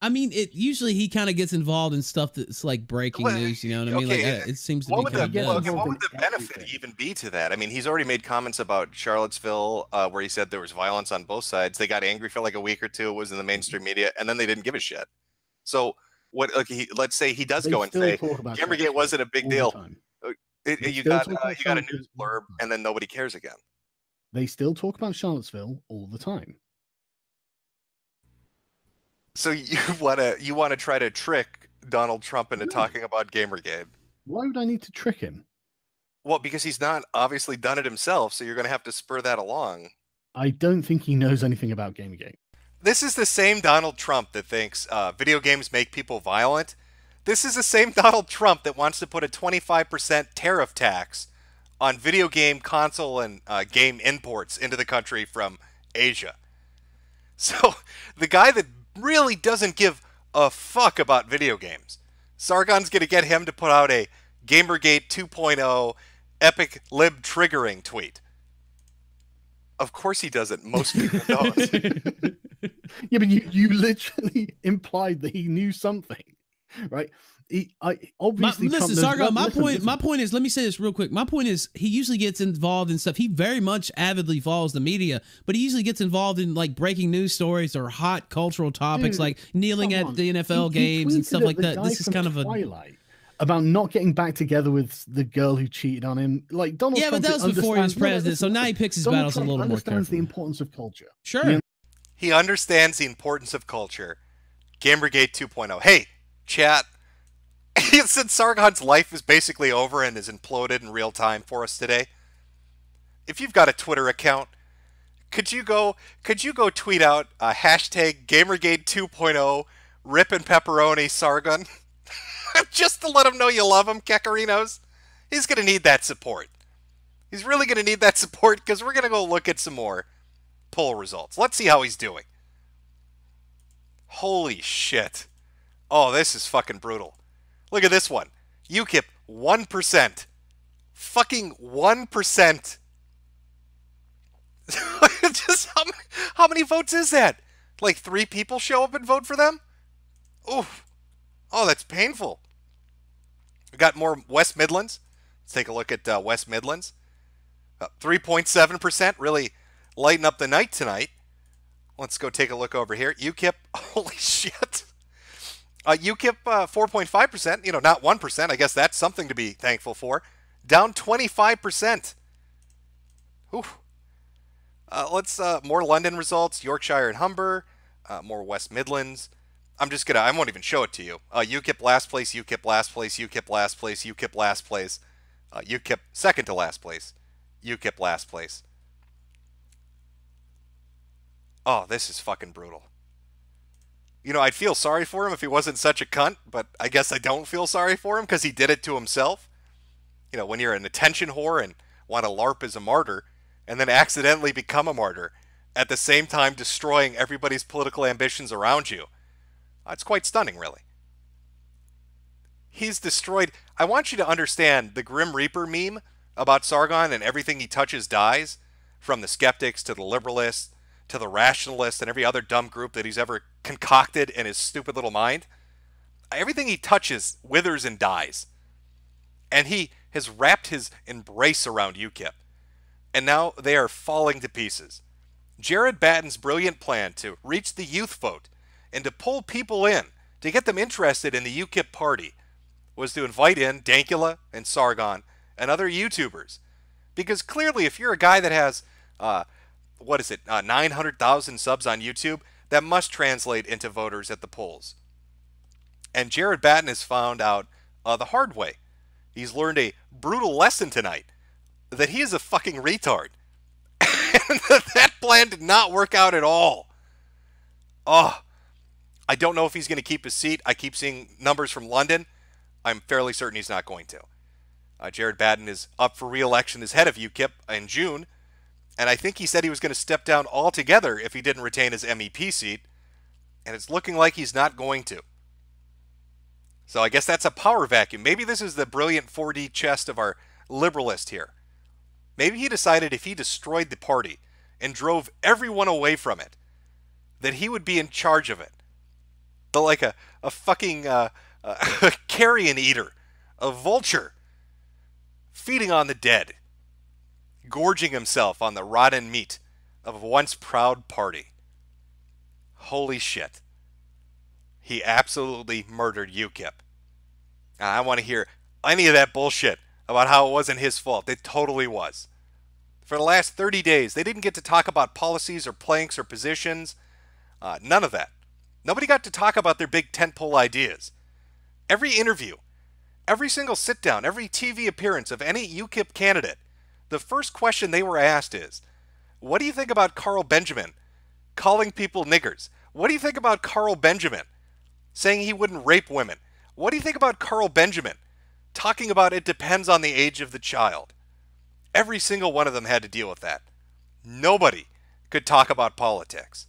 I mean, it usually he kind of gets involved in stuff that's like breaking Well, news. You know what I mean? okay, Like uh, it seems to What be would, the, kind of well, okay, what would the benefit even be to that? I mean, he's already made comments about Charlottesville uh, where he said there was violence on both sides. They got angry for like a week or two. It was in the mainstream media, and then they didn't give a shit. So, what? Like, he, let's say he does They go and say talk about Gamergate wasn't a big deal. time. Uh, it- you got uh, you got a news blurb, and then nobody cares again. They still talk about Charlottesville all the time. So you (laughs) want to you want to try to trick Donald Trump into talking about Gamergate? Why would I need to trick him? Well, because he's not obviously done it himself, so you're going to have to spur that along. I don't think he knows anything about Gamergate. This is the same Donald Trump that thinks uh, video games make people violent. This is the same (laughs) Donald Trump that wants to put a 25% tariff tax on video game console and uh, game imports into the country from Asia. (laughs) So the guy that really doesn't give a fuck about video games, Sargon's going to get him to put out a Gamergate 2.0 epic lib triggering tweet. Of course he doesn't. Most people (laughs) don't. Yeah, but you, you literally (laughs) implied that he knew something, right? He, I My, obviously Trump listen, knows- Sargon. My listen, point. listen. My point is. Let me say this real quick. My point is, he usually gets involved in stuff. He very much avidly follows the media, but he usually gets involved in like breaking news stories or hot cultural topics, Dude, like kneeling at on. the NFL He- he games and stuff like that. This is kind of a Twilight about not getting back together with the girl who cheated on him. Like Donald Yeah, but Trump that was before he was understands- no, no, president, so now he picks his Donald battles a Trump little more He understands the importance of culture. Sure. He He understands the importance of culture. Gamergate 2.0. Hey, chat. (laughs) Since Sargon's life is basically over and is imploded in real time for us today, if you've got a Twitter account, could you go could you go tweet out uh, hashtag Gamergate 2.0 Rip and Pepperoni Sargon? (laughs) Just to let him know you love him, Kekarinos. He's gonna need that support. He's really gonna need that support because we're gonna go look at some more poll results. Let's see how he's doing. Holy shit. Oh, this is fucking brutal. Look at this one. UKIP, 1%. Fucking 1%. (laughs) Just how many, how many votes is that? Like three people show up and vote for them? Oof. Oh, that's painful. We got more West Midlands. Let's take a look at uh, West Midlands. Uh, 3.7%, really lighting up the night tonight. Let's go take a look over here. UKIP, (laughs) holy shit. Uh, UKIP, uh, 4.5%, you know, not 1%. I guess that's something to be thankful for. Down 25%. Oof. Uh, let's, uh, more London results, Yorkshire and Humber, uh, more West Midlands. I'm just gonna. I won't even show it to you. Uh, UKIP last place. UKIP last place. UKIP last place. UKIP last place. Uh, UKIP second to last place. UKIP last place. Oh, this is fucking brutal. You know, I'd feel sorry for him if he wasn't such a cunt, but I guess I don't feel sorry for him because he did it to himself. You know, when you're an attention whore and want to LARP as a martyr, and then accidentally become a martyr, at the same time destroying everybody's political ambitions around you. It's quite stunning, really. He's destroyed. I want you to understand the Grim Reaper meme about Sargon and everything he touches dies, from the skeptics to the liberalists to the rationalists and every other dumb group that he's ever concocted in his stupid little mind. Everything he touches withers and dies. And he has wrapped his embrace around UKIP. And now they are falling to pieces. Gerard Batten's brilliant plan to reach the youth vote and to pull people in, to get them interested in the UKIP party, was to invite in Dankula and Sargon and other YouTubers. Because clearly, if you're a guy that has, uh, what is it, uh, 900,000 subs on YouTube, that must translate into voters at the polls. And Gerard Batten has found out uh, the hard way. He's learned a brutal lesson tonight that he is a fucking retard. (laughs) that plan did not work out at all. Oh, I don't know if he's going to keep his seat. I keep seeing numbers from London. I'm fairly certain he's not going to. Uh, Gerard Batten is up for re-election as head of UKIP in June, and I think he said he was going to step down altogether if he didn't retain his MEP seat, and it's looking like he's not going to. So I guess that's a power vacuum. Maybe this is the brilliant 4D chest of our liberalist here. Maybe he decided if he destroyed the party and drove everyone away from it, that he would be in charge of it. But like a, a fucking uh, a (laughs) carrion eater, a vulture, feeding on the dead, gorging himself on the rotten meat of a once proud party. Holy shit. He absolutely murdered UKIP. I want to hear any of that bullshit about how it wasn't his fault. It totally was. For the last 30 days, they didn't get to talk about policies or planks or positions. Uh, none of that. Nobody got to talk about their big tentpole ideas. Every interview, every single sit down, every TV appearance of any UKIP candidate, the first question they were asked is, What do you think about Carl Benjamin calling people niggers? What do you think about Carl Benjamin saying he wouldn't rape women? What do you think about Carl Benjamin talking about it depends on the age of the child? Every single one of them had to deal with that. Nobody could talk about politics.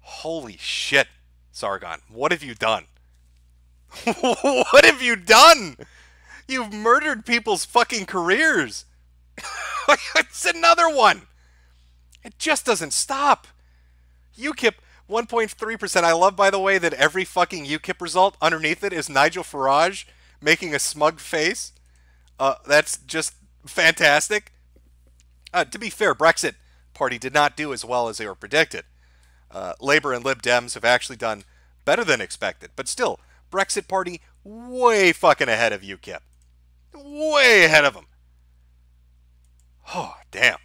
Holy shit, Sargon. What have you done? (laughs) what have you done? You've murdered people's fucking careers. (laughs) it's another one. It just doesn't stop. UKIP 1.3%. I love, by the way, that every fucking UKIP result underneath it is Nigel Farage making a smug face. Uh, that's just fantastic. Uh, to be fair, Brexit Party did not do as well as they were predicted. Uh, Labour and Lib Dems have actually done better than expected, but still, Brexit Party way fucking ahead of UKIP. Way ahead of them. Oh, damn.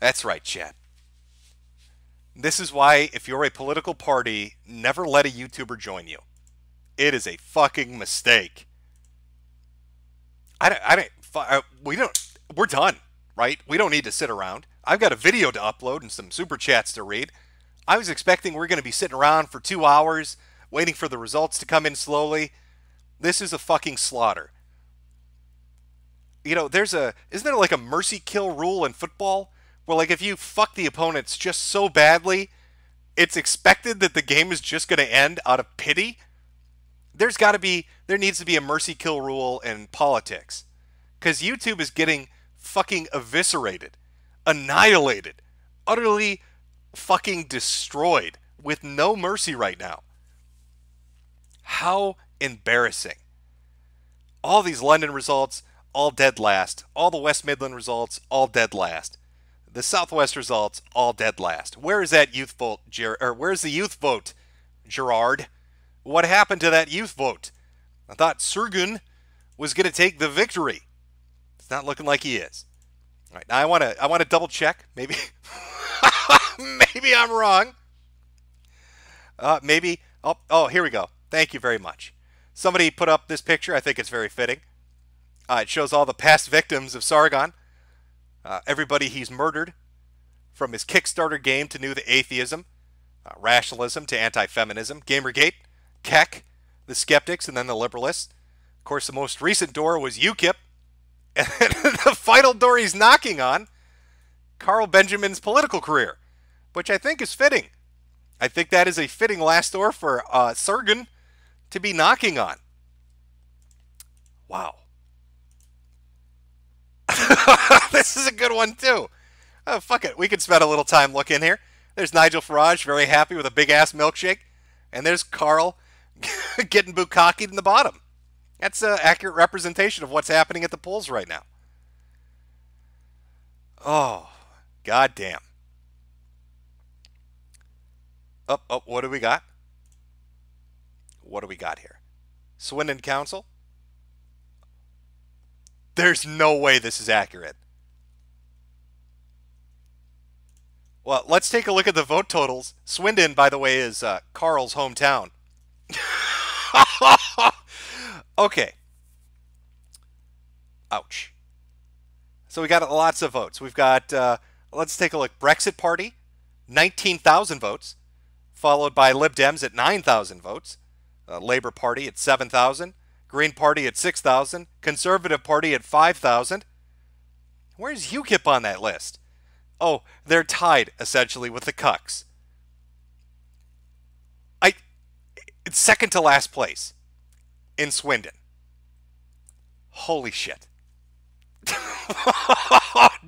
That's right, Chad. This is why, if you're a political party, never let a YouTuber join you. It is a fucking mistake. I don't, I don't, uh, we don't, we're done, right? We don't need to sit around. I've got a video to upload and some super chats to read. I was expecting we're going to be sitting around for two hours waiting for the results to come in slowly. This is a fucking slaughter. You know, there's a, isn't there like a mercy kill rule in football? Where, like, if you fuck the opponents just so badly, it's expected that the game is just going to end out of pity? There's got to be, there needs to be a mercy kill rule in politics. Because YouTube is getting fucking eviscerated, annihilated, utterly fucking destroyed with no mercy right now. How embarrassing. All these London results, all dead last. All the West Midland results, all dead last. The Southwest results, all dead last. Where is that youth vote, Ger- or where's the youth vote, Gerard? What happened to that youth vote? I thought Sargon was going to take the victory. It's not looking like he is. All right, now I want to I want to double check. Maybe (laughs) maybe I'm wrong. Uh, maybe. Oh, oh, here we go. Thank you very much. Somebody put up this picture. I think it's very fitting. Uh, it shows all the past (laughs) victims of Sargon. Uh, everybody he's murdered, from his Kickstarter game to New the Atheism, uh, Rationalism to Anti-Feminism, Gamergate, Kek, the Skeptics, and then the Liberalists. Of course, the most recent door was UKIP. (laughs) And the final door he's knocking on, Carl Benjamin's political career, which I think is fitting. I think that is a fitting last door for uh, Sargon to be knocking on. Wow. (laughs) this is a good one, too. Oh, fuck it. We could spend a little time looking here. There's Nigel Farage, very happy with a big ass milkshake. And there's Carl (laughs) getting bukkakied in the bottom. That's an accurate representation of what's happening at the polls right now. Oh, goddamn. Oh, oh, what do we got? What do we got here? Swindon Council? There's no way this is accurate. Well, let's take a look at the vote totals. Swindon, by the way, is uh, Carl's hometown. (laughs) okay. Ouch. So we got lots of votes. We've got, uh, let's take a look. Brexit Party, 19,000 votes, followed by Lib Dems at 9,000 votes, uh, Labour Party at 7,000, Green Party at 6,000, Conservative Party at 5,000. Where's UKIP on that list? Oh, they're tied essentially with the Cucks. I, it's second to last place in Swindon. Holy shit. (laughs)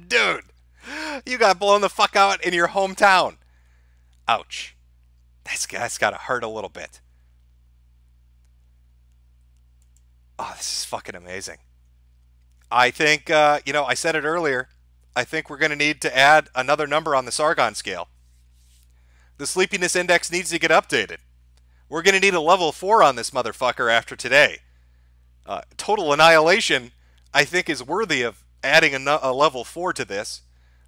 Dude, you got blown the fuck out in your hometown. Ouch. That's, that's got to hurt a little bit. Oh, this is fucking amazing. I think, uh, you know, I said it earlier. I think we're going to need to add another number on the Sargon scale. The sleepiness index needs to get updated. We're going to need a level 4 on this motherfucker after today. Uh, total annihilation, I think, is worthy of adding a, a level 4 to this.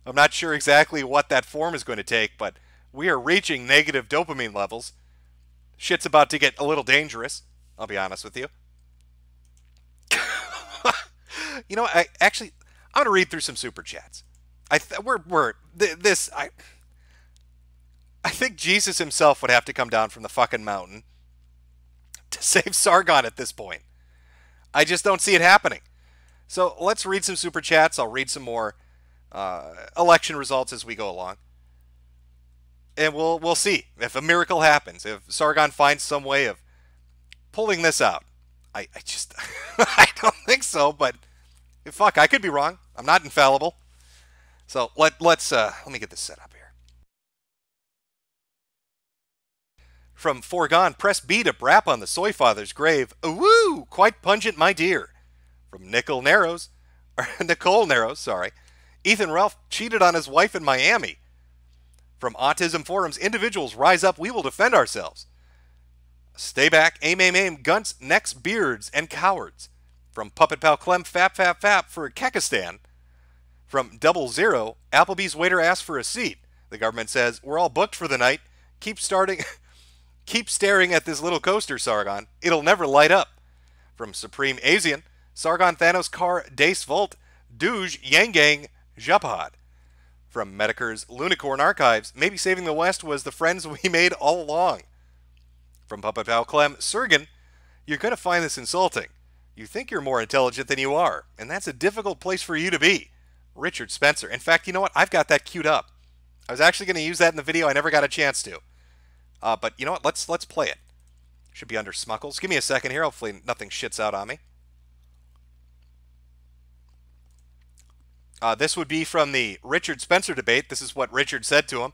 I'm not sure exactly what that form is going to take, but we are reaching negative dopamine levels. Shit's about to get a little dangerous, I'll be honest with you. You know, I actually I'm to read through some super chats. I th- we're we're th- this I I think Jesus himself would have to come down from the fucking mountain to (laughs) save Sargon at this point. I just don't see it happening. So let's read some super chats. I'll read some more uh, election results as we go along, and we'll we'll see if a miracle happens. If Sargon finds some way of pulling this out. I, I just (laughs) I don't think so, but fuck, I could be wrong. I'm not infallible. So let let's uh, let me get this set up here. From Foregone, press B to brap on the Soy Father's grave. Woo! Quite pungent, my dear. From Nickel Narrows, (laughs) or Nicole Narrows, sorry. Ethan Ralph cheated on his wife in Miami. From Autism Forums, individuals rise up, we will defend ourselves. Stay back, aim, aim, aim, gunts, necks, beards, and cowards. From Puppet Pal Clem, fap, fap, fap for Kekistan. From Double Zero, Applebee's waiter asked for a seat. The government says, we're all booked for the night. Keep starting, (laughs) keep staring at this little coaster, Sargon. It'll never light up. From Supreme Asian, Sargon Thanos Car Dace Volt, Douge Yangang Japad. From Medicare's Lunicorn Archives, maybe saving the West was the friends we (laughs) made all along. From Puppet Pal Clem, Sargon, you're going to find this insulting. You think you're more intelligent than you are, and that's a difficult place for you to be. Richard Spencer. In fact, you know what? I've got that queued up. I was actually going to use that in the video. I never got a chance to. Uh, but you know what? Let's let's play it. Should be under Smuckles. Give me a second here. Hopefully nothing shits out on me. Uh, this would be from the Richard Spencer debate. This is what Richard said to him.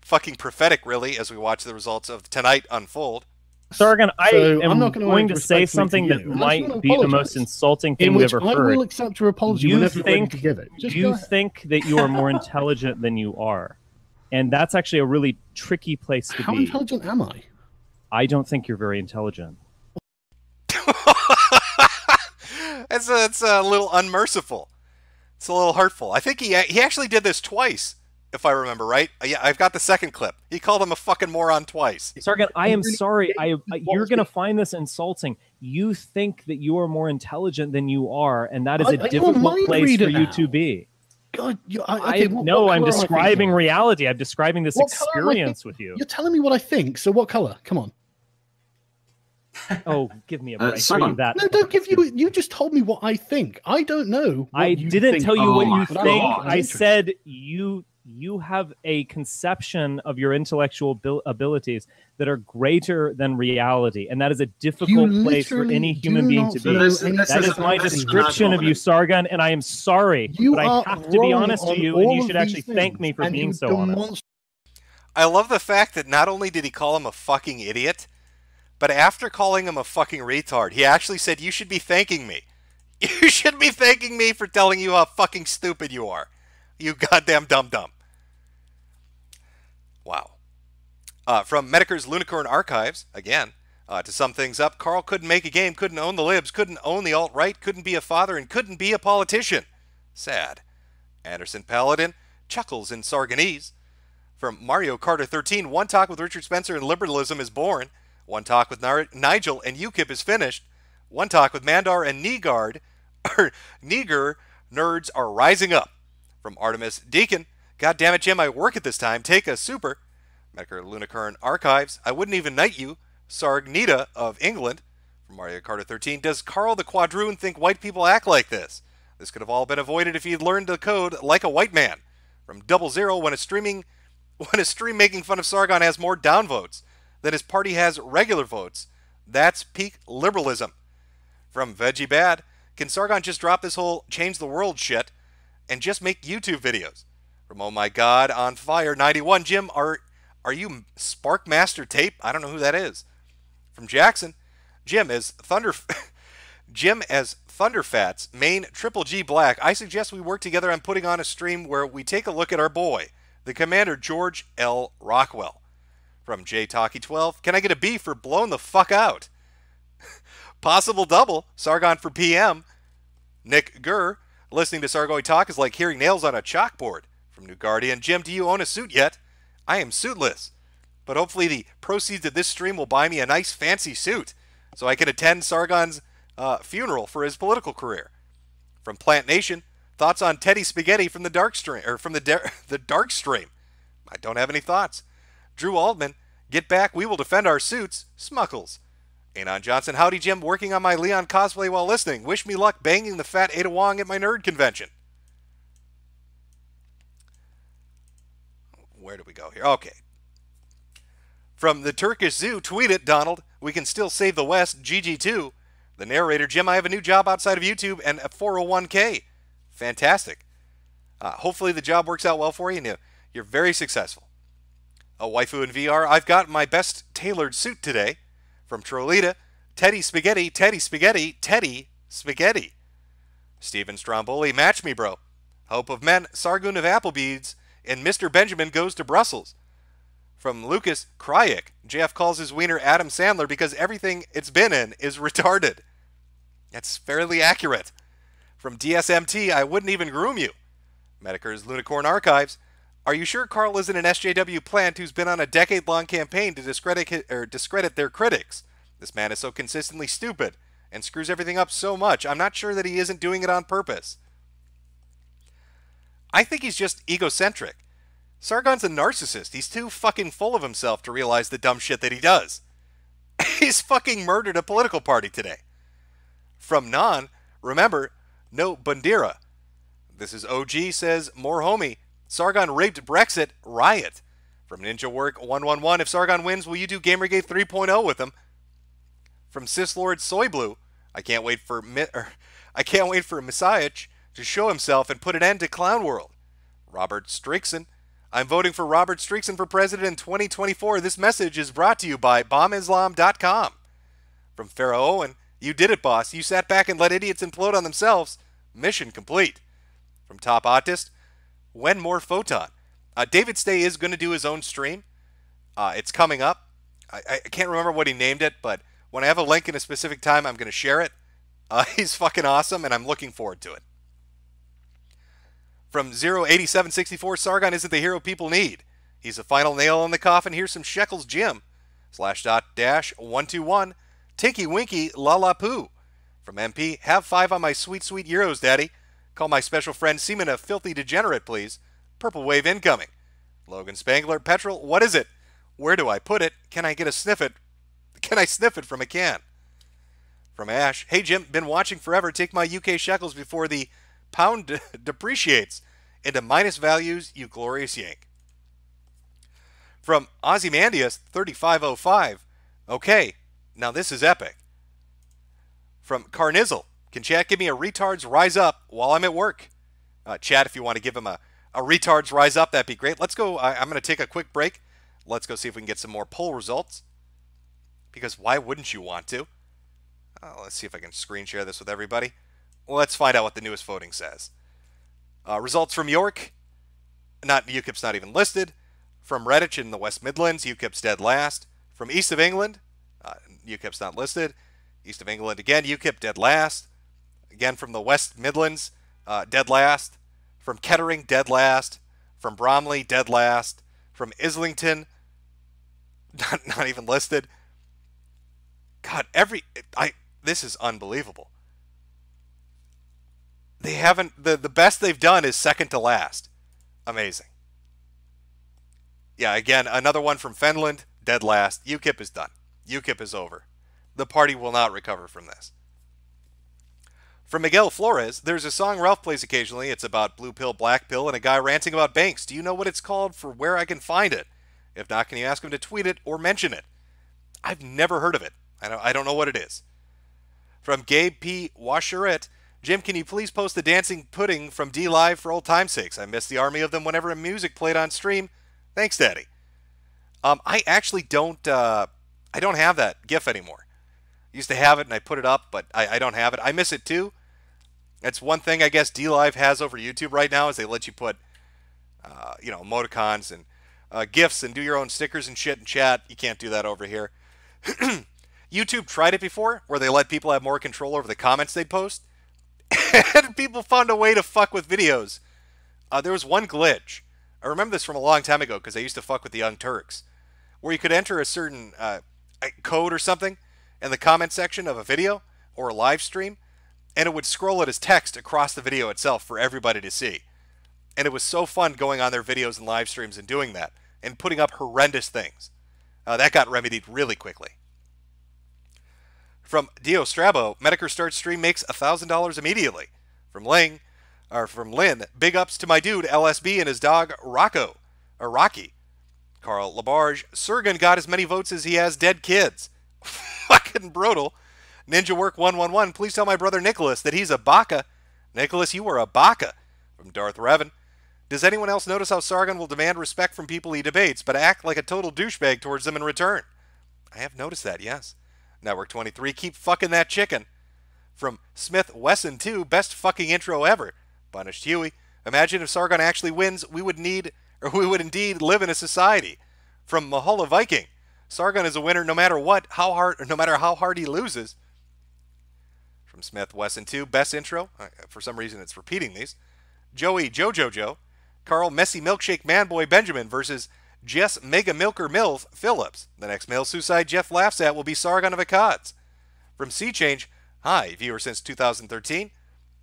Fucking prophetic, really, as we watch the results of tonight unfold. Sargon, I So, am I'm not gonna going to say something to that. I'm might be the most insulting thing In we've which ever I heard. will accept your apology you whenever you're ready think, to give it. Just go you think that you are more (laughs) intelligent than you are, and that's actually a really tricky place to How be. How intelligent am I? I don't think you're very intelligent. It's a, it's a little unmerciful. It's a little hurtful. I think he he actually did this twice if I remember right. Uh, yeah, I've got the second clip. He called him a fucking moron twice. Sargon, I am sorry. I, I you're gonna find this insulting. You think that you are more intelligent than you are, and that is I- a are a difficult place reader for you now? to be. God, you, I, I okay, what- no, what I'm colour am I describing reality. I'm describing this What colour am I experience with you. You're telling me what I think. So what color? Come on. (laughs) Oh, give me a Uh, break. Are Sargon. you that? No, don't give you. You just told me what I think. I don't know. what I you didn't think tell you what you but think. not I said you you have a conception of your intellectual abil- abilities that are greater than reality, and that is a difficult place for any human being to be. This- this that is is my description of you, Sargon, and I am sorry, You but I have to be honest to you, and you should actually thank me for being you so honest. I love the fact that not only did he call him a fucking idiot, but after calling him a fucking retard, he actually said, You should be thanking me. (laughs) You should be thanking me for telling you how fucking stupid you are. You goddamn dumb dumb. Wow. Uh, from Medicare's Lunicorn Archives, again, uh, to sum things up, Carl couldn't make a game, couldn't own the libs, couldn't own the alt right, couldn't be a father, and couldn't be a politician. Sad. Anderson Paladin chuckles in Sargonese. From Mario Carter 13, One Talk with Richard Spencer and Liberalism is born. One Talk with Nigel and UKIP is finished. One Talk with Mandar and Negard, (laughs) or nerds are rising up. From Artemis Deacon, God damn it, Jim, I work at this time. Take a super. Medicare Lunicorn Archives, I wouldn't even knight you. Sargnita of England. From Mario Carter 13, does Carl the Quadroon think white people act like this? This could have all been avoided if he had learned the code like a white man. From Double Zero, when a streaming (laughs) when a stream making fun of Sargon has more downvotes than his party has regular votes, that's peak liberalism. From Veggie Bad, can Sargon just drop this whole change the world shit and just make YouTube videos? From Oh My God on Fire 91, Jim, are are you Spark Master Tape? I don't know who that is. From Jackson, Jim as Thunder (laughs) Jim as Thunderfat's main Triple G Black, I suggest we work together on putting on a stream where we take a look at our boy, the Commander George L. Rockwell. From J Talkie 12, can I get a B for blown the fuck out? (laughs) Possible double, Sargon for PM. Nick Gurr, listening to Sargoy talk is like hearing nails on a chalkboard. From New Guardian, Jim, do you own a suit yet? I am suitless, but hopefully the proceeds of this stream will buy me a nice fancy suit so I can attend Sargon's uh, funeral for his political career. From Plant Nation, thoughts on Teddy Spaghetti from the Dark Stream or from the dar- (laughs) the Dark Stream. I don't have any thoughts. Drew Aldman, get back, we will defend our suits. Smuckles. Anon Johnson, howdy Jim, working on my Leon cosplay while listening. Wish me luck banging the fat Ada Wong at my nerd convention. Where do we go here? Okay. From the Turkish Zoo, tweet it, Donald. We can still save the West, GG2. The narrator, Jim, I have a new job outside of YouTube and a 401k. Fantastic. Uh, hopefully the job works out well for you and you- you're very successful. A waifu in VR, I've got my best tailored suit today. From Trolita, Teddy Spaghetti, Teddy Spaghetti, Teddy Spaghetti. Steven Stromboli, match me, bro. Hope of Men, Sargon of Applebee's, and Mr. Benjamin goes to Brussels. From Lucas Kryik, JF calls his wiener Adam Sandler because everything it's been in is (laughs) retarded. That's fairly accurate. From DSMT, I wouldn't even groom you. Medicare's Lunicorn Archives. Are you sure Carl isn't an SJW plant who's been on a decade long campaign to discredit, or discredit their critics? This man is so consistently stupid and screws everything up so much. I'm not sure that he isn't doing it on purpose. I think he's just egocentric. Sargon's a narcissist. He's too fucking full of himself to realize the dumb shit that he does. (laughs) he's fucking murdered a political party today. From Non, remember, no Bandera. This is OG says, more homie. Sargon raped Brexit, riot. From Ninja Work 111, if Sargon wins, will you do Gamergate 3.0 with him? From Syslord Soy Blue, I can't wait for Mi- (laughs) er, I can't wait for Messiah to show himself and put an end to Clown World. Robert Strixon, I'm voting for Robert Strixon for president in 2024. This message is brought to you by bombislam.com. From Pharaoh Owen, you did it, boss. You sat back and let idiots implode on themselves. Mission complete. From Top Artist, when more Photon. Uh, David Stay is going to do his own stream. Uh, it's coming up. I, I can't remember what he named it, but when I have a link in a specific time, I'm going to share it. Uh, (laughs) he's fucking awesome, and I'm looking forward to it. From 08764, Sargon isn't the hero people need. He's the final nail in the coffin. Here's some shekels, Jim. Slash dot dash 121. Tinky Winky La La Poo. From MP, have five on my sweet, sweet Euros, Daddy. Call my special friend Seaman a filthy degenerate, please. Purple Wave incoming. Logan Spangler, Petrol, what is it? Where do I put it? Can I get a sniff it? Can I sniff it from a can? From Ash, hey Jim, been watching forever. Take my UK shekels before the pound de- (laughs) depreciates into minus values, you glorious yank. From Ozymandias 3505, okay, now this is epic. From Carnizzle, can chat give me a retards rise up while I'm at work? Uh, chat, if you want to give him a, a retards rise up, that'd be great. Let's go. I, I'm going to take a quick break. Let's go see if we can get some more poll results. Because why wouldn't you want to? Uh, let's see if I can screen share this with everybody. Let's find out what the newest voting says. Uh, results from York. Not UKIP's not even listed. From Redditch in the West Midlands, UKIP's dead last. From East of England, uh, UKIP's not listed. East of England again, UKIP dead last. Again from the West Midlands, uh, dead last. From Kettering, dead last. From Bromley, dead last. From Islington, (laughs) not, not even listed. God, every I this is unbelievable. They haven't the the best they've done is second to last. Amazing. Yeah, again, another one from Fenland, dead last. UKIP is done. UKIP is over. The party will not recover from this. From Miguel Flores, there's a song Ralph plays occasionally. It's about blue pill, black pill, and a guy ranting about banks. Do you know what it's called for where I can find it? If not, can you ask him to tweet it or mention it? I've never heard of it. I don't, I don't know what it is. From Gabe P. Washerette, Jim, can you please post the dancing pudding from D Live for old time's sakes? I miss the army of them whenever a music played on stream. Thanks, Daddy. Um, I actually don't. Uh, I don't have that GIF anymore. I used to have it and I put it up, but I, I don't have it. I miss it too. That's one thing I guess D Live has over YouTube right now is they let you put, uh, you know, emoticons and uh, gifs and do your own stickers and shit and chat. You can't do that over here. (clears throat) YouTube tried it before, where they let people have more control over the comments they post, (laughs) and people found a way to fuck with videos. Uh, there was one glitch. I remember this from a long time ago because I used to fuck with the Young Turks, where you could enter a certain uh, code or something in the comment section of a video or a live stream, and it would scroll it as text across the video itself for everybody to see. And it was so fun going on their videos and live streams and doing that and putting up horrendous things. Uh, that got remedied really quickly. From Dio Strabo, Metokur Start Stream makes $1,000 immediately. From Ling, or from Lynn, big ups to my dude LSB and his dog Rocco, or Rocky. Carl Labarge, Sergen got as many votes as he has dead kids. (laughs) Fucking brutal. Ninja Work 111, please tell my brother Nicholas that he's a baka. Nicholas, you are a baka. From Darth Revan. Does anyone else notice how Sargon will demand respect from people he debates, but act like a total douchebag towards them in return? I have noticed that, yes. Network 23, keep fucking that chicken. From Smith Wesson 2, best fucking intro ever. Punished Huey, imagine if Sargon actually wins, we would need, or we would indeed live in a society. From Mahola Viking, Sargon is a winner no matter what, how hard, no matter how hard he loses. From Smith Wesson 2, best intro. Uh, for some reason, it's repeating these. Joey Jojo Joe, Carl Messy Milkshake Manboy Benjamin versus Jess Mega Milker Mills Phillips. The next male suicide Jeff laughs at will be Sargon of Akkad's. From Sea Change, hi, viewer since 2013.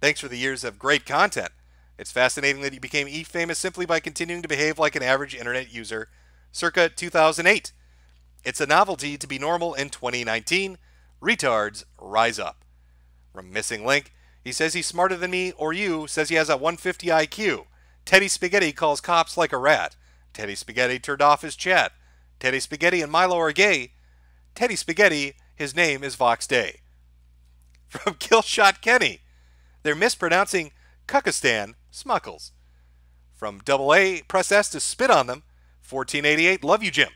Thanks for the years of great content. It's fascinating that you became E famous simply by continuing to behave like an average internet user circa 2008. It's a novelty to be normal in 2019. Retards, rise up. From Missing Link, he says he's smarter than me or you, says he has a 150 IQ. Teddy Spaghetti calls cops like a rat. Teddy Spaghetti turned off his chat. Teddy Spaghetti and Milo are gay. Teddy Spaghetti, his name is Vox Day. (laughs) From Killshot Kenny, they're mispronouncing Kukistan Smuckles. From Double A, press S to spit on them. 1488, love you, Jim.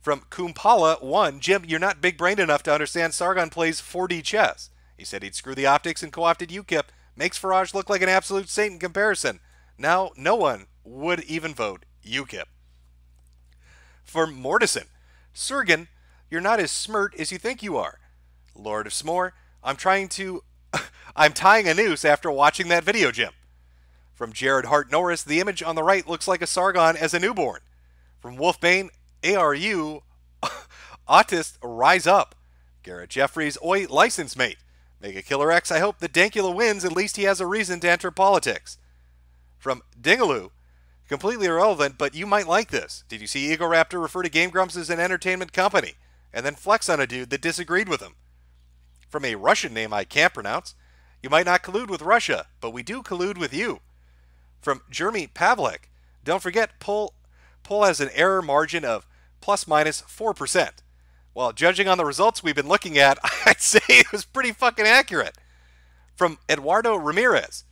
From Kumpala 1, Jim, you're not big brained enough to understand Sargon plays 4D chess. He said he'd screw the optics and co opted UKIP. Makes Farage look like an absolute saint in comparison. Now, no one would even vote UKIP. For Mortison, Sergen, you're not as smirt as you think you are. Lord of S'more, I'm trying to. (laughs) I'm tying a noose after watching that video, Jim. From Jared Hart Norris, the image on the right looks like a Sargon as a newborn. From Wolfbane, ARU, (laughs) Autist, Rise Up. Garrett Jeffries, Oi, License Mate. Mega Killer X, I hope that Dankula wins, at least he has a reason to enter politics. From Dingaloo, completely irrelevant, but you might like this. Did you see Eagle Raptor refer to Game Grumps as an entertainment company, and then flex on a dude that disagreed with him? From a Russian name I can't pronounce, you might not collude with Russia, but we do collude with you. From Jeremy Pavlik, don't forget poll, poll has an error margin of plus minus 4%. Well, judging on the results we've been looking at, (laughs) I'd say it was pretty fucking accurate. From Eduardo Ramirez,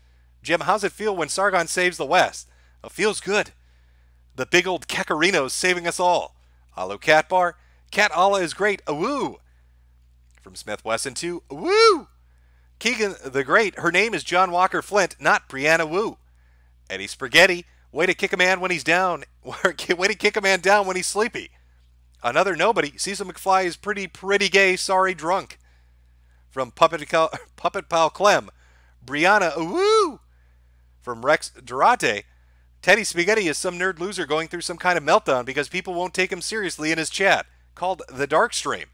Jim, how's it feel when Sargon saves the West? It feels good. The big old Kakarino's saving us all. Alo Cat Bar, Cat Allah is great. Awoo! From Smith Wesson to Woo! Keegan the Great, her name is John Walker Flynt, not Brianna Wu. Eddie Spaghetti, way to kick a man when he's down. (laughs) way to kick a man down when he's sleepy. Another nobody, Cecil McFly is pretty, pretty gay, sorry, drunk. From Puppet, (laughs) Puppet Pal Clem, Brianna, woo! From Rex Durate, Teddy Spaghetti is some nerd loser going through some kind of meltdown because people won't take him seriously in his chat, called The Dark Stream.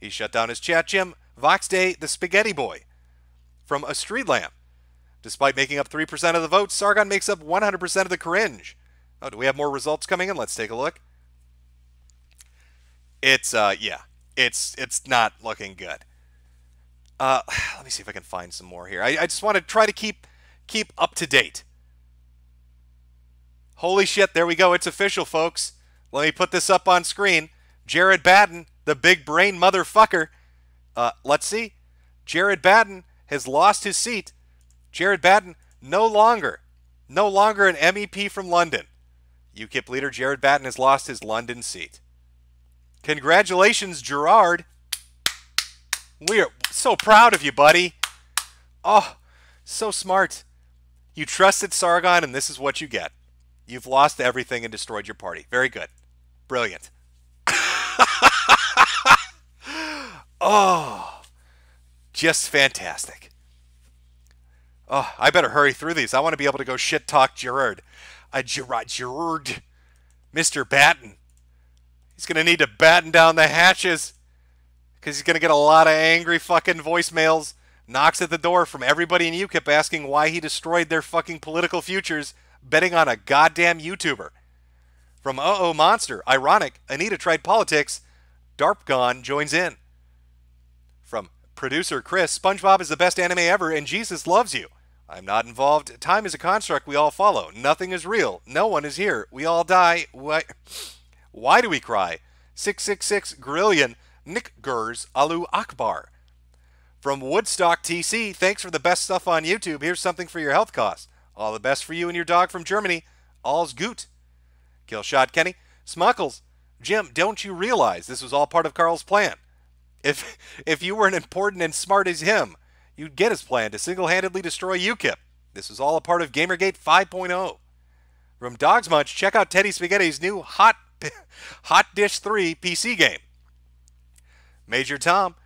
He shut down his chat Jim, Vox Day, the Spaghetti Boy. From A Street Lamp, despite making up 3% of the votes, Sargon makes up 100% of the cringe. Oh, do we have more results coming in? Let's take a look. It's uh yeah, it's it's not looking good. Uh, (sighs) let me see if I can find some more here. I, I just want to try to keep keep up to date. Holy shit, there we go. It's official, folks. Let me put this up on screen. Gerard Batten, the big brain motherfucker. Uh, let's see. Gerard Batten has lost his seat. Gerard Batten no longer, no longer an MEP from London. UKIP leader Gerard Batten has lost his London seat. Congratulations, Gerard. We are so proud of you, buddy. Oh, so smart. You trusted Sargon, and this is what you get. You've lost everything and destroyed your party. Very good. Brilliant. (laughs) oh, just fantastic. Oh, I better hurry through these. I want to be able to go shit talk Gerard. Uh, Gerard, Gerard, Mr. Batten. He's going to need to batten down the hatches because he's going to get a lot of angry fucking voicemails, knocks at the door from everybody in UKIP asking why he destroyed their fucking political futures betting on a goddamn YouTuber. From Uh Oh Monster, ironic, Anita tried politics, Darpgon joins in. From producer Chris, SpongeBob is the best anime ever and Jesus loves you. I'm not involved. Time is a construct we all follow. Nothing is real. No one is here. We all die. Why? Why do we cry? 666 Grillion, Nick Gers, Alu Akbar. From Woodstock TC, thanks for the best stuff on YouTube. Here's something for your health costs. All the best for you and your dog from Germany. All's goot. Killshot Kenny. Smuckles. Jim, don't you realize this was all part of Carl's plan? If (laughs) if you weren't important and smart as him, you'd get his plan to single-handedly destroy UKIP. This was all a part of Gamergate 5.0. From Dogs Munch, check out Teddy Spaghetti's new Hot (laughs) Hot Dish 3 PC game. Major Tom,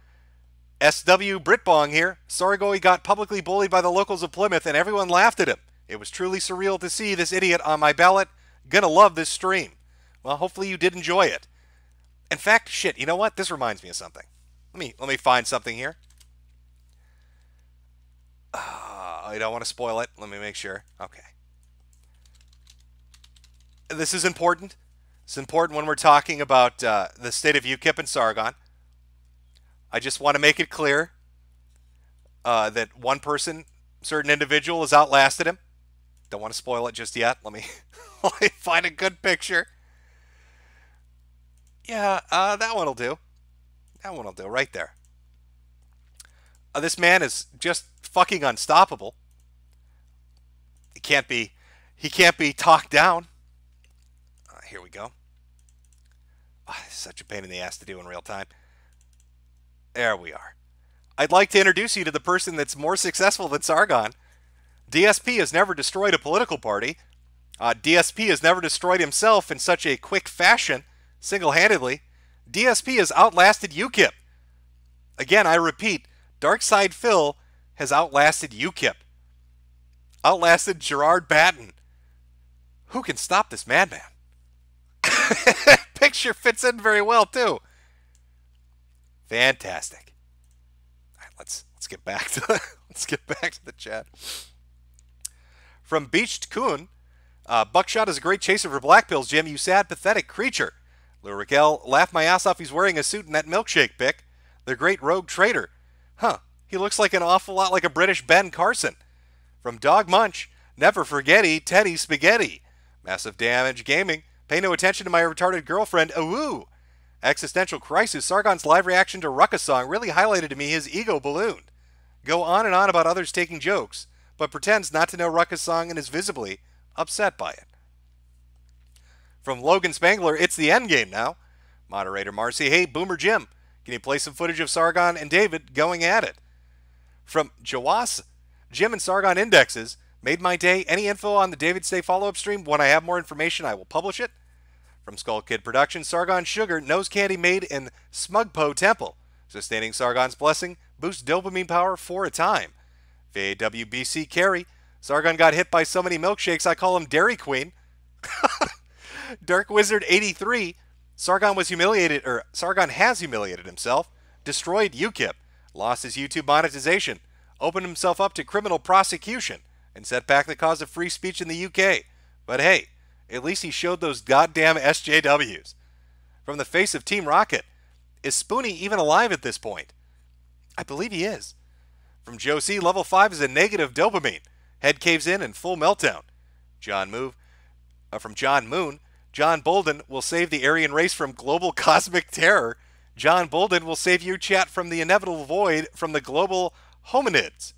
SW Britbong here. Sorgo got publicly bullied by the locals of Plymouth and everyone laughed at him. It was truly surreal to see this idiot on my ballot. Gonna love this stream. Well, hopefully you did enjoy it. In fact, shit, you know what? This reminds me of something. Let me let me find something here. Uh, I don't want to spoil it. Let me make sure. Okay. This is important. It's important when we're talking about uh, the state of UKIP and Sargon. I just want to make it clear uh, that one person, certain individual, has outlasted him. Don't want to spoil it just yet. (laughs) Let me, find a good picture. Yeah, uh, that one will do. That one will do right there. Uh, this man is just fucking unstoppable. He can't be, he can't be talked down. Uh, here we go. Oh, such a pain in the ass to do in real time. There we are. I'd like to introduce you to the person that's more successful than Sargon. DSP has never destroyed a political party. Uh, DSP has never destroyed himself in such a quick fashion, single handedly. DSP has outlasted UKIP. Again, I repeat, Darkside Phil has outlasted UKIP. outlasted Gerard Batten. Who can stop this madman? (laughs) Picture fits in very well too. Fantastic. All right, let's let's get back to (laughs) let's get back to the chat. From Beached Coon, uh, Buckshot is a great chaser for black pills, Jim. You sad, pathetic creature. Lou Raquel, laugh my ass off. He's wearing a suit in that milkshake pic. The great rogue trader. Huh. He looks like an awful lot like a British Ben Carson. From Dog Munch, never forgetty Teddy Spaghetti. Massive Damage Gaming, pay no attention to my retarded girlfriend, awoo. Existential Crisis, Sargon's live reaction to Ruckus song really highlighted to me his ego ballooned. Go on and on about others taking jokes, but pretends not to know Ruckus song and is visibly upset by it. From Logan Spangler, it's the end game now. Moderator Marcy, hey, Boomer Jim, can you play some footage of Sargon and David going at it? From Jawas, Jim and Sargon indexes made my day. Any info on the David Stay follow up stream? When I have more information, I will publish it. From Skull Kid Productions, Sargon Sugar, nose candy made in Smugpo Temple. Sustaining Sargon's blessing, boosts dopamine power for a time. VAWBC Carry, Sargon got hit by so many milkshakes, I call him Dairy Queen. (laughs) Dark Wizard 83, Sargon was humiliated, or Sargon has humiliated himself, destroyed UKIP, lost his YouTube monetization, opened himself up to criminal prosecution, and set back the cause of free speech in the UK. But hey, at least he showed those goddamn SJWs. From the face of Team Rocket, is Spoonie even alive at this point? I believe he is. From C, level 5 is a negative dopamine. Head caves in and full meltdown. John Move, uh, from John Moon, John Bolden will save the Aryan race from global (laughs) cosmic terror. John Bolden will save you, chat, from the inevitable void from the global hominids.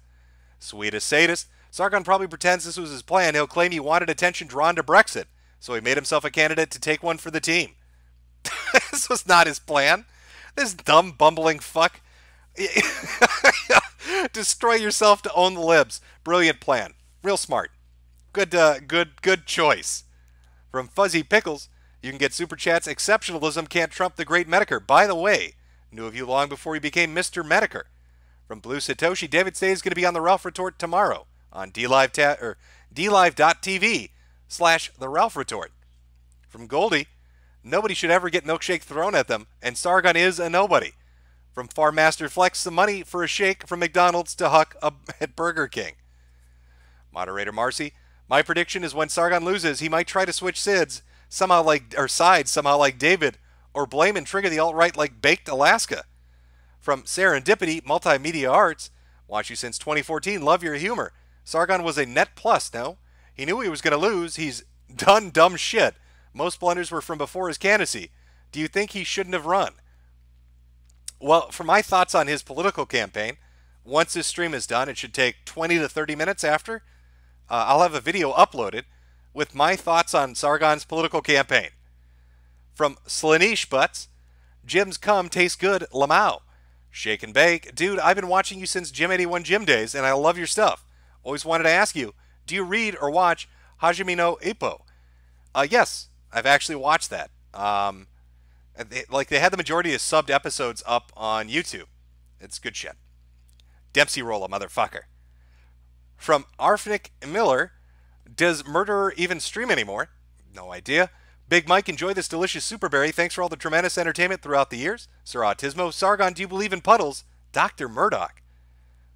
Sweetest sadist, Sargon probably pretends this was his plan. He'll claim he wanted attention drawn to Brexit, so he made himself a candidate to take one for the team. (laughs) this was not his plan. This dumb, bumbling fuck. (laughs) (laughs) Destroy yourself to own the libs. Brilliant plan. Real smart. Good, uh, good, good choice. From Fuzzy Pickles, you can get super chats. Exceptionalism can't trump the great Metokur. By the way, knew of you long before you became Mr. Metokur. From Blue Satoshi, David Stay is going to be on the Ralph Retort tomorrow on DLive ta- or DLive.tv slash the Ralph Retort. From Goldie, nobody should ever get milkshake thrown at them, and Sargon is a nobody. From Farmaster Flex, some money for a shake from McDonald's to Huck at Burger King. Moderator Marcy, my prediction is when Sargon loses, he might try to switch sids somehow like or sides somehow like David, or blame and trigger the alt right like Baked Alaska. From Serendipity Multimedia Arts, watch you since 2014, love your humor. Sargon was a net plus, no? He knew he was going to lose. He's done dumb shit. Most blunders were from before his candidacy. Do you think he shouldn't have run? Well, for my thoughts on his political campaign, once this stream is done, it should take 20 to 30 minutes after. Uh, I'll have a video uploaded with my thoughts on Sargon's political campaign. From Slanish Butts, Jim's Cum tastes good, Lamau. Shake and Bake, dude, I've been watching you since Jim 81 Jim days, and I love your stuff. Always wanted to ask you, do you read or watch Hajime no Ippo? Uh, yes, I've actually watched that. Um, they, like they had the majority of subbed episodes up on YouTube. It's good shit. Dempsey roll a motherfucker. From Arfnick Miller, does Murderer even stream anymore? No idea. Big Mike, enjoy this delicious superberry. Thanks for all the tremendous entertainment throughout the years. Sir Autismo, Sargon, do you believe in puddles? Dr. Murdoch.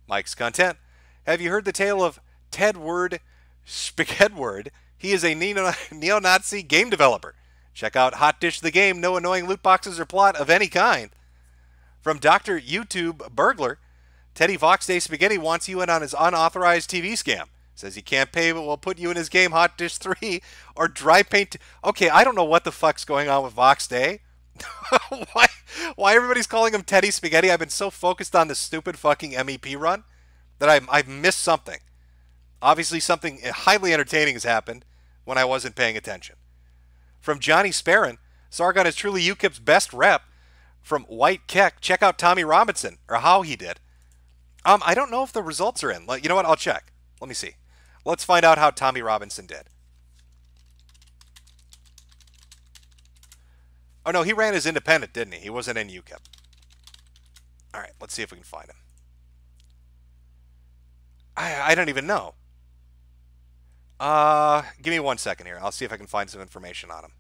Mike's content. Have you heard the tale of Ted Word Spaghetti He is a neo (laughs) Nazi game developer. Check out Hot Dish the Game, no annoying loot boxes or plot of any kind. From Dr. YouTube Burglar, Teddy Vox Day Spaghetti wants you in on his unauthorized TV scam. Says he can't pay, but will put you in his game Hot Dish 3 or Dry Paint. Okay, I don't know what the fuck's going on with Vox Day. (laughs) why, why everybody's calling him Teddy Spaghetti? I've been so focused on the stupid fucking MEP run that I, I've missed something. Obviously, something highly entertaining has happened when I wasn't paying attention. From Johnny Sparron, Sargon is truly UKIP's best rep. From White Keck, check out Tommy Robinson, or how he did. Um, I don't know if the results are in. You know what? I'll check. Let me see. Let's find out how Tommy Robinson did. Oh, no, he ran as independent, didn't he? He wasn't in UKIP. All right, let's see if we can find him. I, I don't even know. Uh, give me one second here. I'll see if I can find some information on him.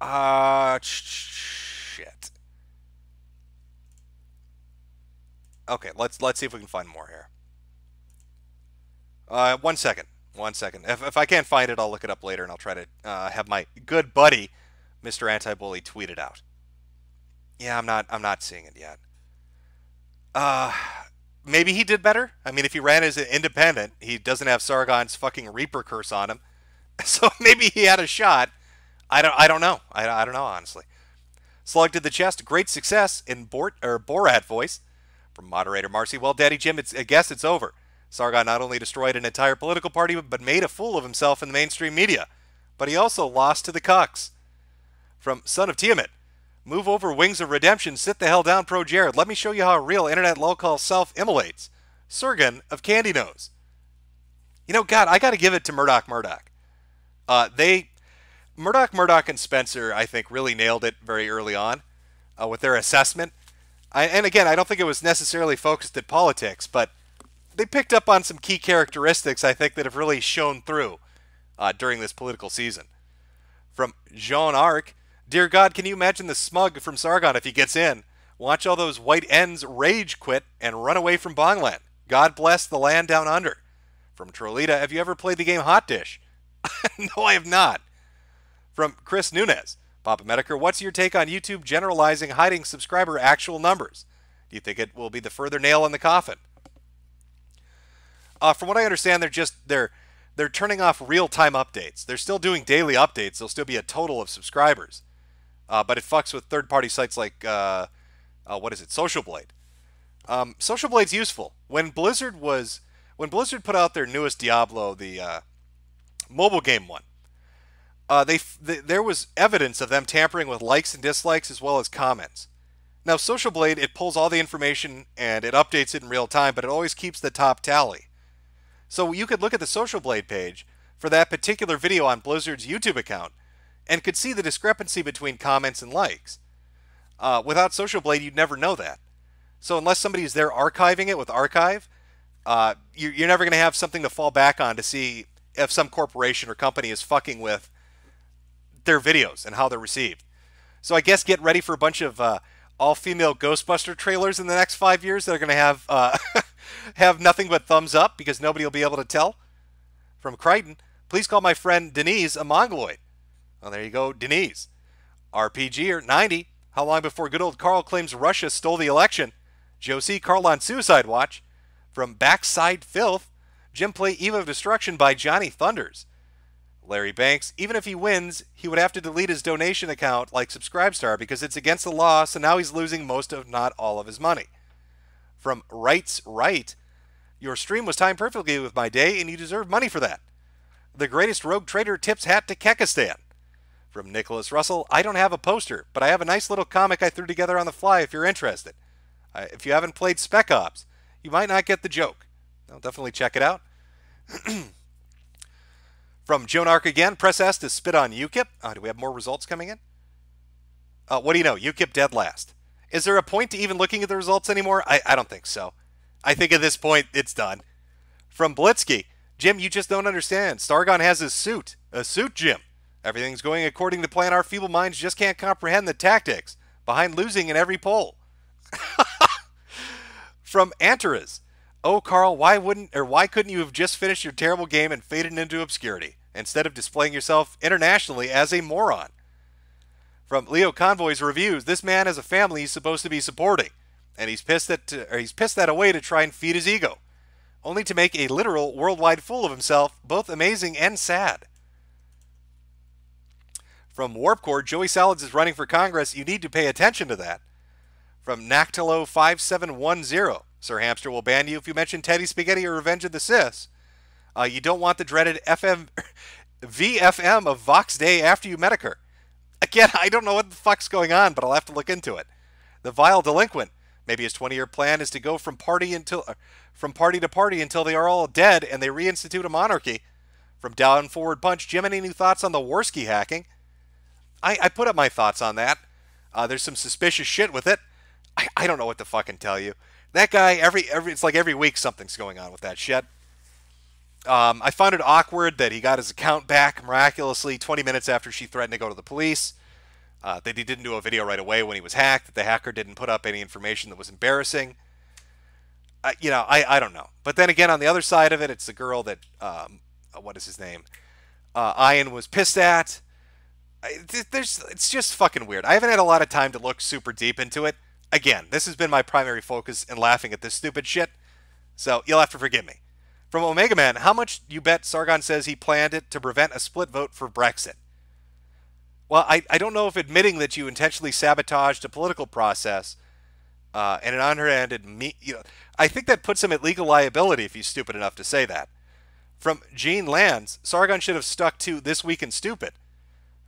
Uh, shit. Okay, let's let's see if we can find more here. Uh, one second, one second. If if I can't find it, I'll look it up later, and I'll try to uh, have my good buddy, Mr. Anti-Bully, tweet it out. Yeah, I'm not I'm not seeing it yet. Uh, maybe he did better. I mean, if he ran as an independent, he doesn't have Sargon's fucking Reaper curse on him, (laughs) so maybe he had a shot. I don't I don't know. I, I don't know honestly. Slug to the chest, great success in Bort or Borat voice from moderator Marcy. Well, Daddy Jim, it's I guess it's over. Sargon not only destroyed an entire political party, but made a fool of himself in the mainstream media. But he also lost to the cucks. From Son of Tiamat, move over Wings of Redemption, sit the hell down, Pro Jared. Let me show you how a real internet local self-immolates. Surgan of Candy Nose. You know, God, I got to give it to Murdoch Murdoch. Uh, they, Murdoch Murdoch and Spencer, I think, really nailed it very early on uh, with their assessment. I, and again, I don't think it was necessarily focused at politics, but they picked up on some key characteristics I think that have really shown through uh, during this political season. From Jean Arc, Dear God, can you imagine the smug from Sargon if he gets in? Watch all those white ends rage quit and run away from Bongland. God bless the land down under. From Trolita, have you ever played the game Hot Dish? (laughs) no, I have not. From Chris Nunez, Papa Metokur, what's your take on YouTube generalizing hiding subscriber actual numbers? Do you think it will be the further nail in the coffin? Uh, from what I understand, they're just they're they're turning off real-time updates. They're still doing daily updates. There'll still be a total of subscribers, uh, but it fucks with third-party sites like uh, uh what is it, Social Blade. Um, Social Blade's useful. When Blizzard was when Blizzard put out their newest Diablo, the uh, mobile game one, uh, they, they there was evidence of them tampering with likes and dislikes as well as comments. Now, Social Blade it pulls all the information and it updates it in real time, but it always keeps the top tally. So you could look at the Social Blade page for that particular video on Blizzard's YouTube account and could see the discrepancy between comments and likes. Uh, without Social Blade, you'd never know that. So unless somebody's there archiving it with Archive, uh, you, you're never going to have something to fall back on to see if some corporation or company is fucking with their videos and how they're received. So I guess get ready for a bunch of uh, all-female Ghostbuster trailers in the next five years that are going to have uh, (laughs) have nothing but thumbs up because nobody will be able to tell. From Crichton, please call my friend Denise a mongoloid. Well, there you go, Denise. RPG or 90. How long before good old Carl claims Russia stole the election? Josie Carl on suicide watch. From Backside Filth, Jim play Eve of Destruction by Johnny Thunders. Larry Banks, even if he wins, he would have to delete his donation account like Subscribestar because it's against the law, so now he's losing most of not all of his money. From Rights Right, your stream was timed perfectly with my day, and you deserve money for that. The greatest rogue trader tips hat to Kekistan. From Nicholas Russell, I don't have a poster, but I have a nice little comic I threw together on the fly if you're interested. Uh, if you haven't played Spec Ops, you might not get the joke. I'll definitely check it out. (clears throat) From Joan Arc again, press S to spit on UKIP. Uh, do we have more results coming in? Uh, what do you know? UKIP dead last. Is there a point to even looking at the results anymore? I, I don't think so. I think at this point it's done. From Blitzky, Jim, you just don't understand. Stargon has his suit. A suit, Jim. Everything's going according to plan. Our feeble minds just can't comprehend the tactics behind losing in every poll. (laughs) From Antares, Oh, Carl, why wouldn't or why couldn't you have just finished your terrible game and faded into obscurity instead of displaying yourself internationally as a moron? From Leo Convoy's reviews, this man has a family he's supposed to be supporting, and he's pissed that or he's pissed that away to try and feed his ego, only to make a literal worldwide fool of himself, both amazing and sad. From Warpcore, Joey Salads is running for Congress. You need to pay attention to that. From Nactilo 5710, Sir Hamster will ban you if you mention Teddy Spaghetti or Revenge of the Sith. Uh, you don't want the dreaded FM, (laughs) VFM of Vox Day after you Metokur. Again, (laughs) I don't know what the fuck's going on, but I'll have to look into it. The vile delinquent. Maybe his 20-year plan is to go from party until uh, from party to party until they are all dead and they reinstitute a monarchy. From down forward punch, Jim, any new thoughts on the Warski hacking? I, I put up my thoughts on that. Uh, there's some suspicious shit with it. I I don't know what to fucking tell you. That guy, every every it's like every week something's going on with that shit. Um, I found it awkward that he got his account back miraculously 20 minutes after she threatened to go to the police. Uh, that he didn't do a video right away when he was hacked. That the hacker didn't put up any information that was embarrassing. Uh, you know, I, I don't know. But then again, on the other side of it, it's the girl that um, what is his name? Uh, Ian was pissed at. There's it's just fucking weird. I haven't had a lot of time to look super deep into it. Again, this has been my primary focus in laughing at this stupid shit. So you'll have to forgive me. From Omega Man, how much you bet Sargon says he planned it to prevent a split vote for Brexit? Well, I, I don't know if admitting that you intentionally sabotaged a political process uh, and an underhanded me, you know, I think that puts him at legal liability if he's stupid enough to say that. From Gene Lands, Sargon should have stuck to This Week in Stupid.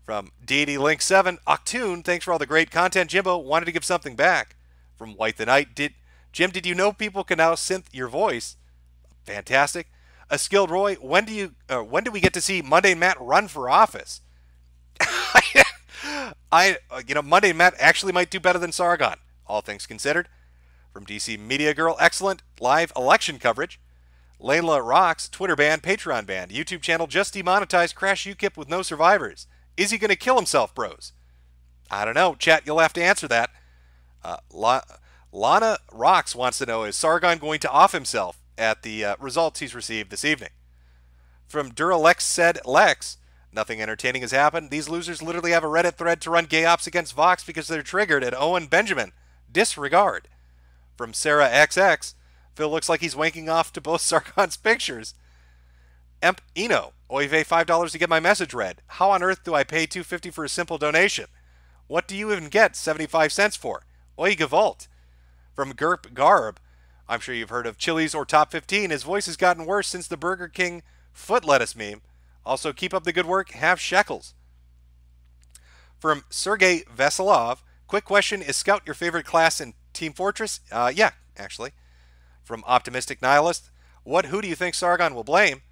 From Deity Link 7, Octoon, thanks for all the great content. Jimbo wanted to give something back. From White the Knight, did Jim, did you know people can now synth your voice? Fantastic. A skilled Roy, when do you uh, when do we get to see Monday Matt run for office? (laughs) I uh, you know Monday Matt actually might do better than Sargon, all things considered. From DC Media Girl, excellent live election coverage. Layla Rocks, Twitter ban, Patreon ban, YouTube channel just demonetized, crash UKIP with no survivors. Is he going to kill himself, bros? I don't know. Chat, you'll have to answer that. Uh, La- Lana Rocks wants to know Is Sargon going to off himself? at the uh, results he's received this evening. From Duralex said Lex, nothing entertaining has happened. These losers literally have a Reddit thread to run gay ops against Vox because they're triggered at Owen Benjamin. Disregard. From Sarah XX, Phil looks like he's wanking off to both (laughs) Sargon's pictures. Emp Eno, Oive $5 to get my message read. How on earth do I pay 250 for a simple donation? What do you even get 75 cents for? Oi Gavolt. From Gerp Garb, I'm sure you've heard of Chili's or Top 15. His voice has gotten worse since the Burger King foot lettuce meme. Also, keep up the good work. Have shekels. From Sergey Veselov, quick question: Is Scout your favorite class in Team Fortress? Uh, yeah, actually. From Optimistic Nihilist, what who do you think Sargon will blame?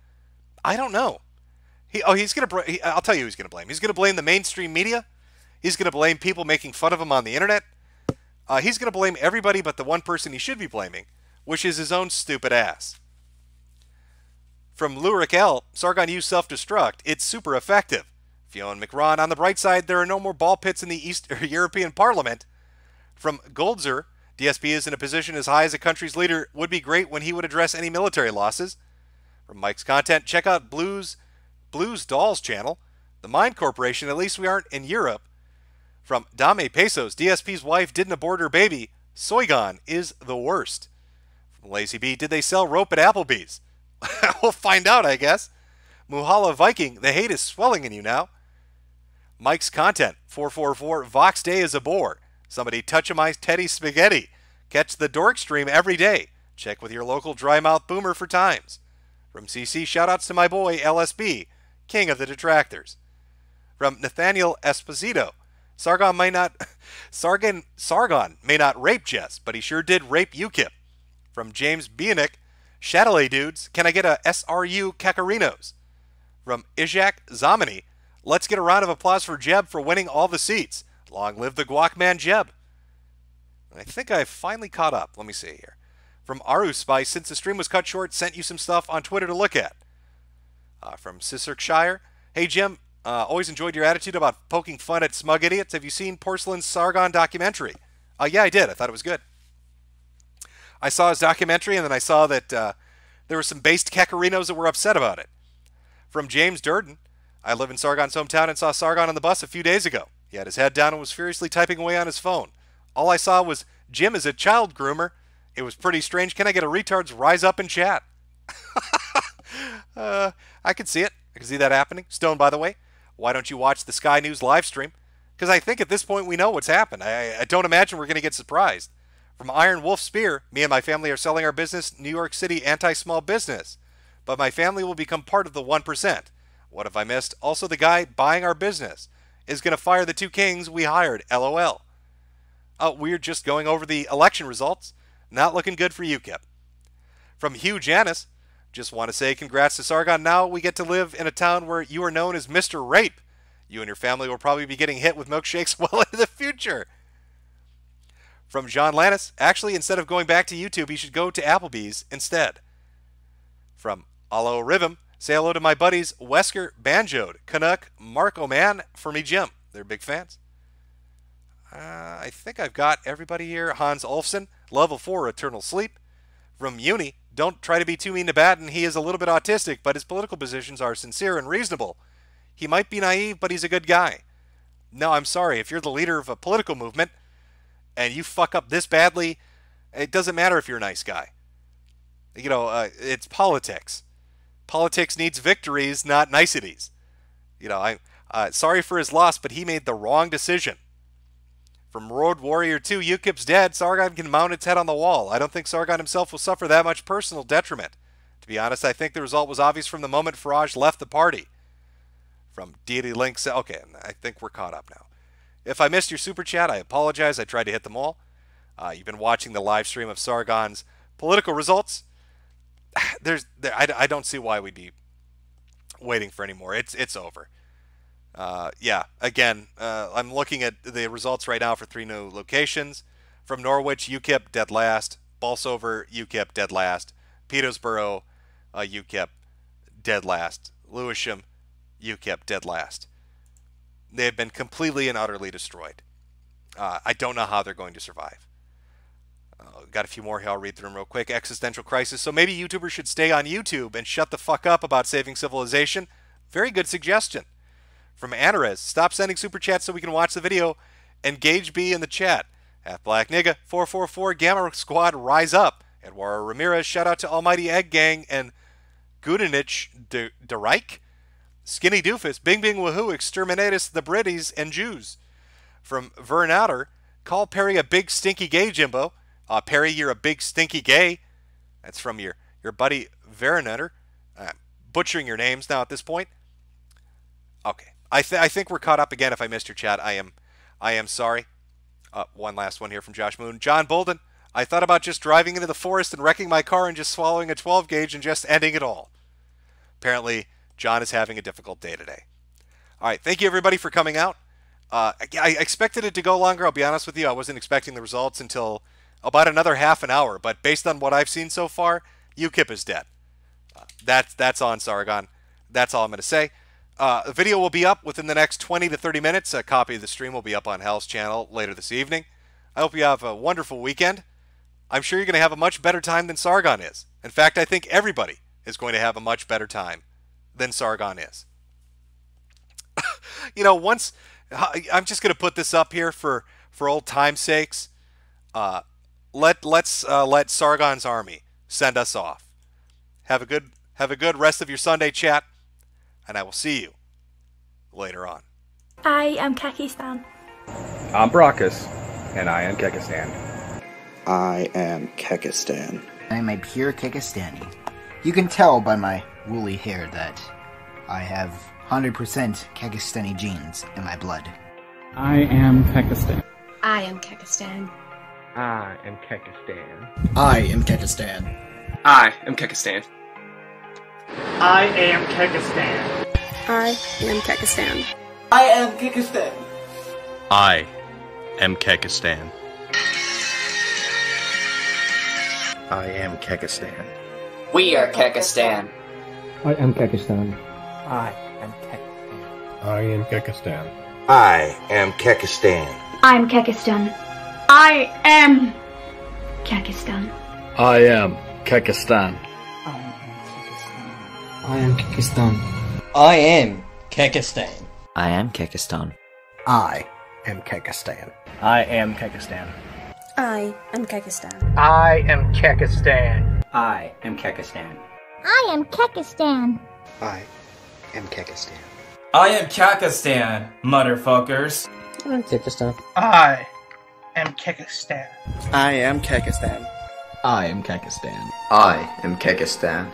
I don't know. He oh he's gonna he, I'll tell you he's gonna blame. He's gonna blame the mainstream media. He's gonna blame people making fun of him on the internet. Uh, he's gonna blame everybody but the one person he should be blaming, which is his own stupid ass. From Lurik L, Sargon used self-destruct. It's super effective. Fiona McRon, on the bright side, there are no more ball pits in the East (laughs) European Parliament. From Goldzer, DSP is in a position as high as a country's leader would be great when he would address any military losses. From Mike's content, check out Blues Blues Dolls channel. The Mind Corporation, at least we aren't in Europe. From Dame Pesos, DSP's wife didn't abort her baby. Soigon is the worst. From Lazy B, did they sell rope at Applebee's? (laughs) we'll find out, I guess. Muhala Viking, the hate is swelling in you now. Mike's content, 444, Vox Day is a bore. Somebody touch my Teddy Spaghetti. Catch the dork stream every day. Check with your local dry mouth boomer for times. From CC, shoutouts to my boy LSB, king of the detractors. From Nathaniel Esposito, Sargon may not (laughs) Sargon Sargon may not rape Jess, but he sure did rape UKIP from James Bionic. Shadilay dudes, can I get a SRU Kakarinos? From Izak Zamani, let's get a round of applause for Jeb for winning all the seats. Long live the Guacman Jeb. I think I've finally caught up. Let me see here. From Aru Spice, since the stream was cut short, sent you some stuff on Twitter to look at. Uh, from Cicerkshire, hey Jim, uh, always enjoyed your attitude about poking fun at smug idiots. Have you seen Porcelain's Sargon documentary? Uh, yeah, I did. I thought it was good. I saw his documentary, and then I saw that uh, there were some based Kakarinos that were upset about it. From James Durden, I live in Sargon's hometown and saw Sargon on the bus a few days ago. He had his head down and was furiously typing away on his phone. All I saw was Jim is a child groomer. It was pretty strange. Can I get a retard's rise up and chat? (laughs) (laughs) uh, I can see it. I can see that happening. Stone, by the way, why don't you watch the Sky News live stream? Because I think at this point we know what's happened. I, I don't imagine we're going to get surprised. From Iron Wolf Spear, me and my family are selling our business, New York City anti small business. But my family will become part of the 1%. What have I missed? Also, the guy buying our business is going to fire the two kings we hired. LOL. Oh, we're just going over the election results. Not looking good for UKIP. From Hugh Janis, just want to say congrats to Sargon. Now we get to live in a town where you are known as Mr. Rape. You and your family will probably be getting hit with milkshakes (laughs) well into the future From John Lannis, actually, instead of going back to YouTube, he should go to Applebee's instead. From Allo Rhythm, say hello to my buddies Wesker, Banjoed, Canuck, Mark Oman, for me Jim. They're big fans. Uh, I think I've got everybody here. Hans Olfsen, level 4, Eternal Sleep. From Uni, don't try to be too mean to Batten. He is a little bit autistic, but his political positions are sincere and reasonable. He might be naive, but he's a good guy. No, I'm sorry. If you're the leader of a political movement and you fuck up this badly, it doesn't matter if you're a nice guy. You know, uh, it's politics. Politics needs victories, not niceties. You know, I'm uh, sorry for his loss, but he made the wrong decision. From Road Warrior 2, UKIP's dead. Sargon can mount its head on the wall. I don't think Sargon himself will suffer that much personal detriment. To be honest, I think the result was obvious from the moment Farage left the party. From Deity Links, okay, I think we're caught up now. If I missed your super chat, I apologize. I tried to hit them all. Uh, you've been watching the live stream of Sargon's political results. (sighs) There's, there, I, I don't see why we'd be waiting for any more. It's, it's over. Uh, yeah, again, uh, I'm looking at the results right now for three new locations. From Norwich, UKIP dead last. Bolsover, UKIP dead last. Petersborough, uh, UKIP dead last. Lewisham, UKIP dead last. They have been completely and utterly destroyed. Uh, I don't know how they're going to survive. Uh, got a few more here. I'll read through them real quick. Existential crisis. So maybe YouTubers should stay on YouTube and shut the fuck up about saving civilization. Very good suggestion from Anares. Stop sending super chats so we can watch the video. Engage B in the chat. Half Black Nigga, 444 Gamma Squad, rise up. Eduardo Ramirez, shout out to Almighty Egg Gang and Gudanich de, Reich. Skinny Doofus, Bing Bing Woohoo, Exterminatus the British and Jews. From Vern Outer, call Perry a big stinky gay, Jimbo. Uh, Perry, you're a big stinky gay. That's from your, your buddy Verenutter. Uh, butchering your names now at this point. Okay. I, th- I think we're caught up again. If I missed your chat, I am I am sorry. Uh, one last one here from Josh Moon. John Bolden, I thought about just driving into the forest and wrecking my car and just swallowing a 12 gauge and just ending it all. Apparently, John is having a difficult day today. All right, thank you everybody for coming out. Uh, I expected it to go longer. I'll be honest with you. I wasn't expecting the results until about another half an hour. But based on what I've seen so far, UKIP is dead. Uh, that's that's on Sargon. That's all I'm going to say. Uh, the video will be up within the next 20 to 30 minutes. A copy of the stream will be up on Hell's channel later this evening. I hope you have a wonderful weekend. I'm sure you're going to have a much better time than Sargon is. In fact, I think everybody is going to have a much better time than Sargon is. (laughs) you know, once I'm just going to put this up here for for old time's sakes. Uh, let let's uh, let Sargon's army send us off. Have a good have a good rest of your Sunday chat and I will see you later on. I am Kakistan. I'm Brockus, and I am Kekistan. I am Kekistan. I'm a pure Kekistani. You can tell by my woolly hair that I have 100% Kekistani genes in my blood. I am Kekistan. I am Kekistan. I am Kekistan. I am Kekistan. I am Kekistan. I am Kekistan. I am Kekistan. I am Kekistan. I am Kekistan. I am Kekistan. We are Kekistan. I am Kekistan. I am Kekistan. I am Kekistan. I am Kekistan. I'm Kekistan. I am Kekistan. I am Kekistan. I am Kekistan. I am Kekistan. I am Kekistan. I am Kekistan. I am Kekistan. I am Kekistan. I am Kekistan. I am Kekistan. I am Kekistan. I am Kekistan. I am Kakistan, motherfuckers. I'm Kekistan. I am Kekistan. I am Kekistan. I am Kekistan. I am Kekistan.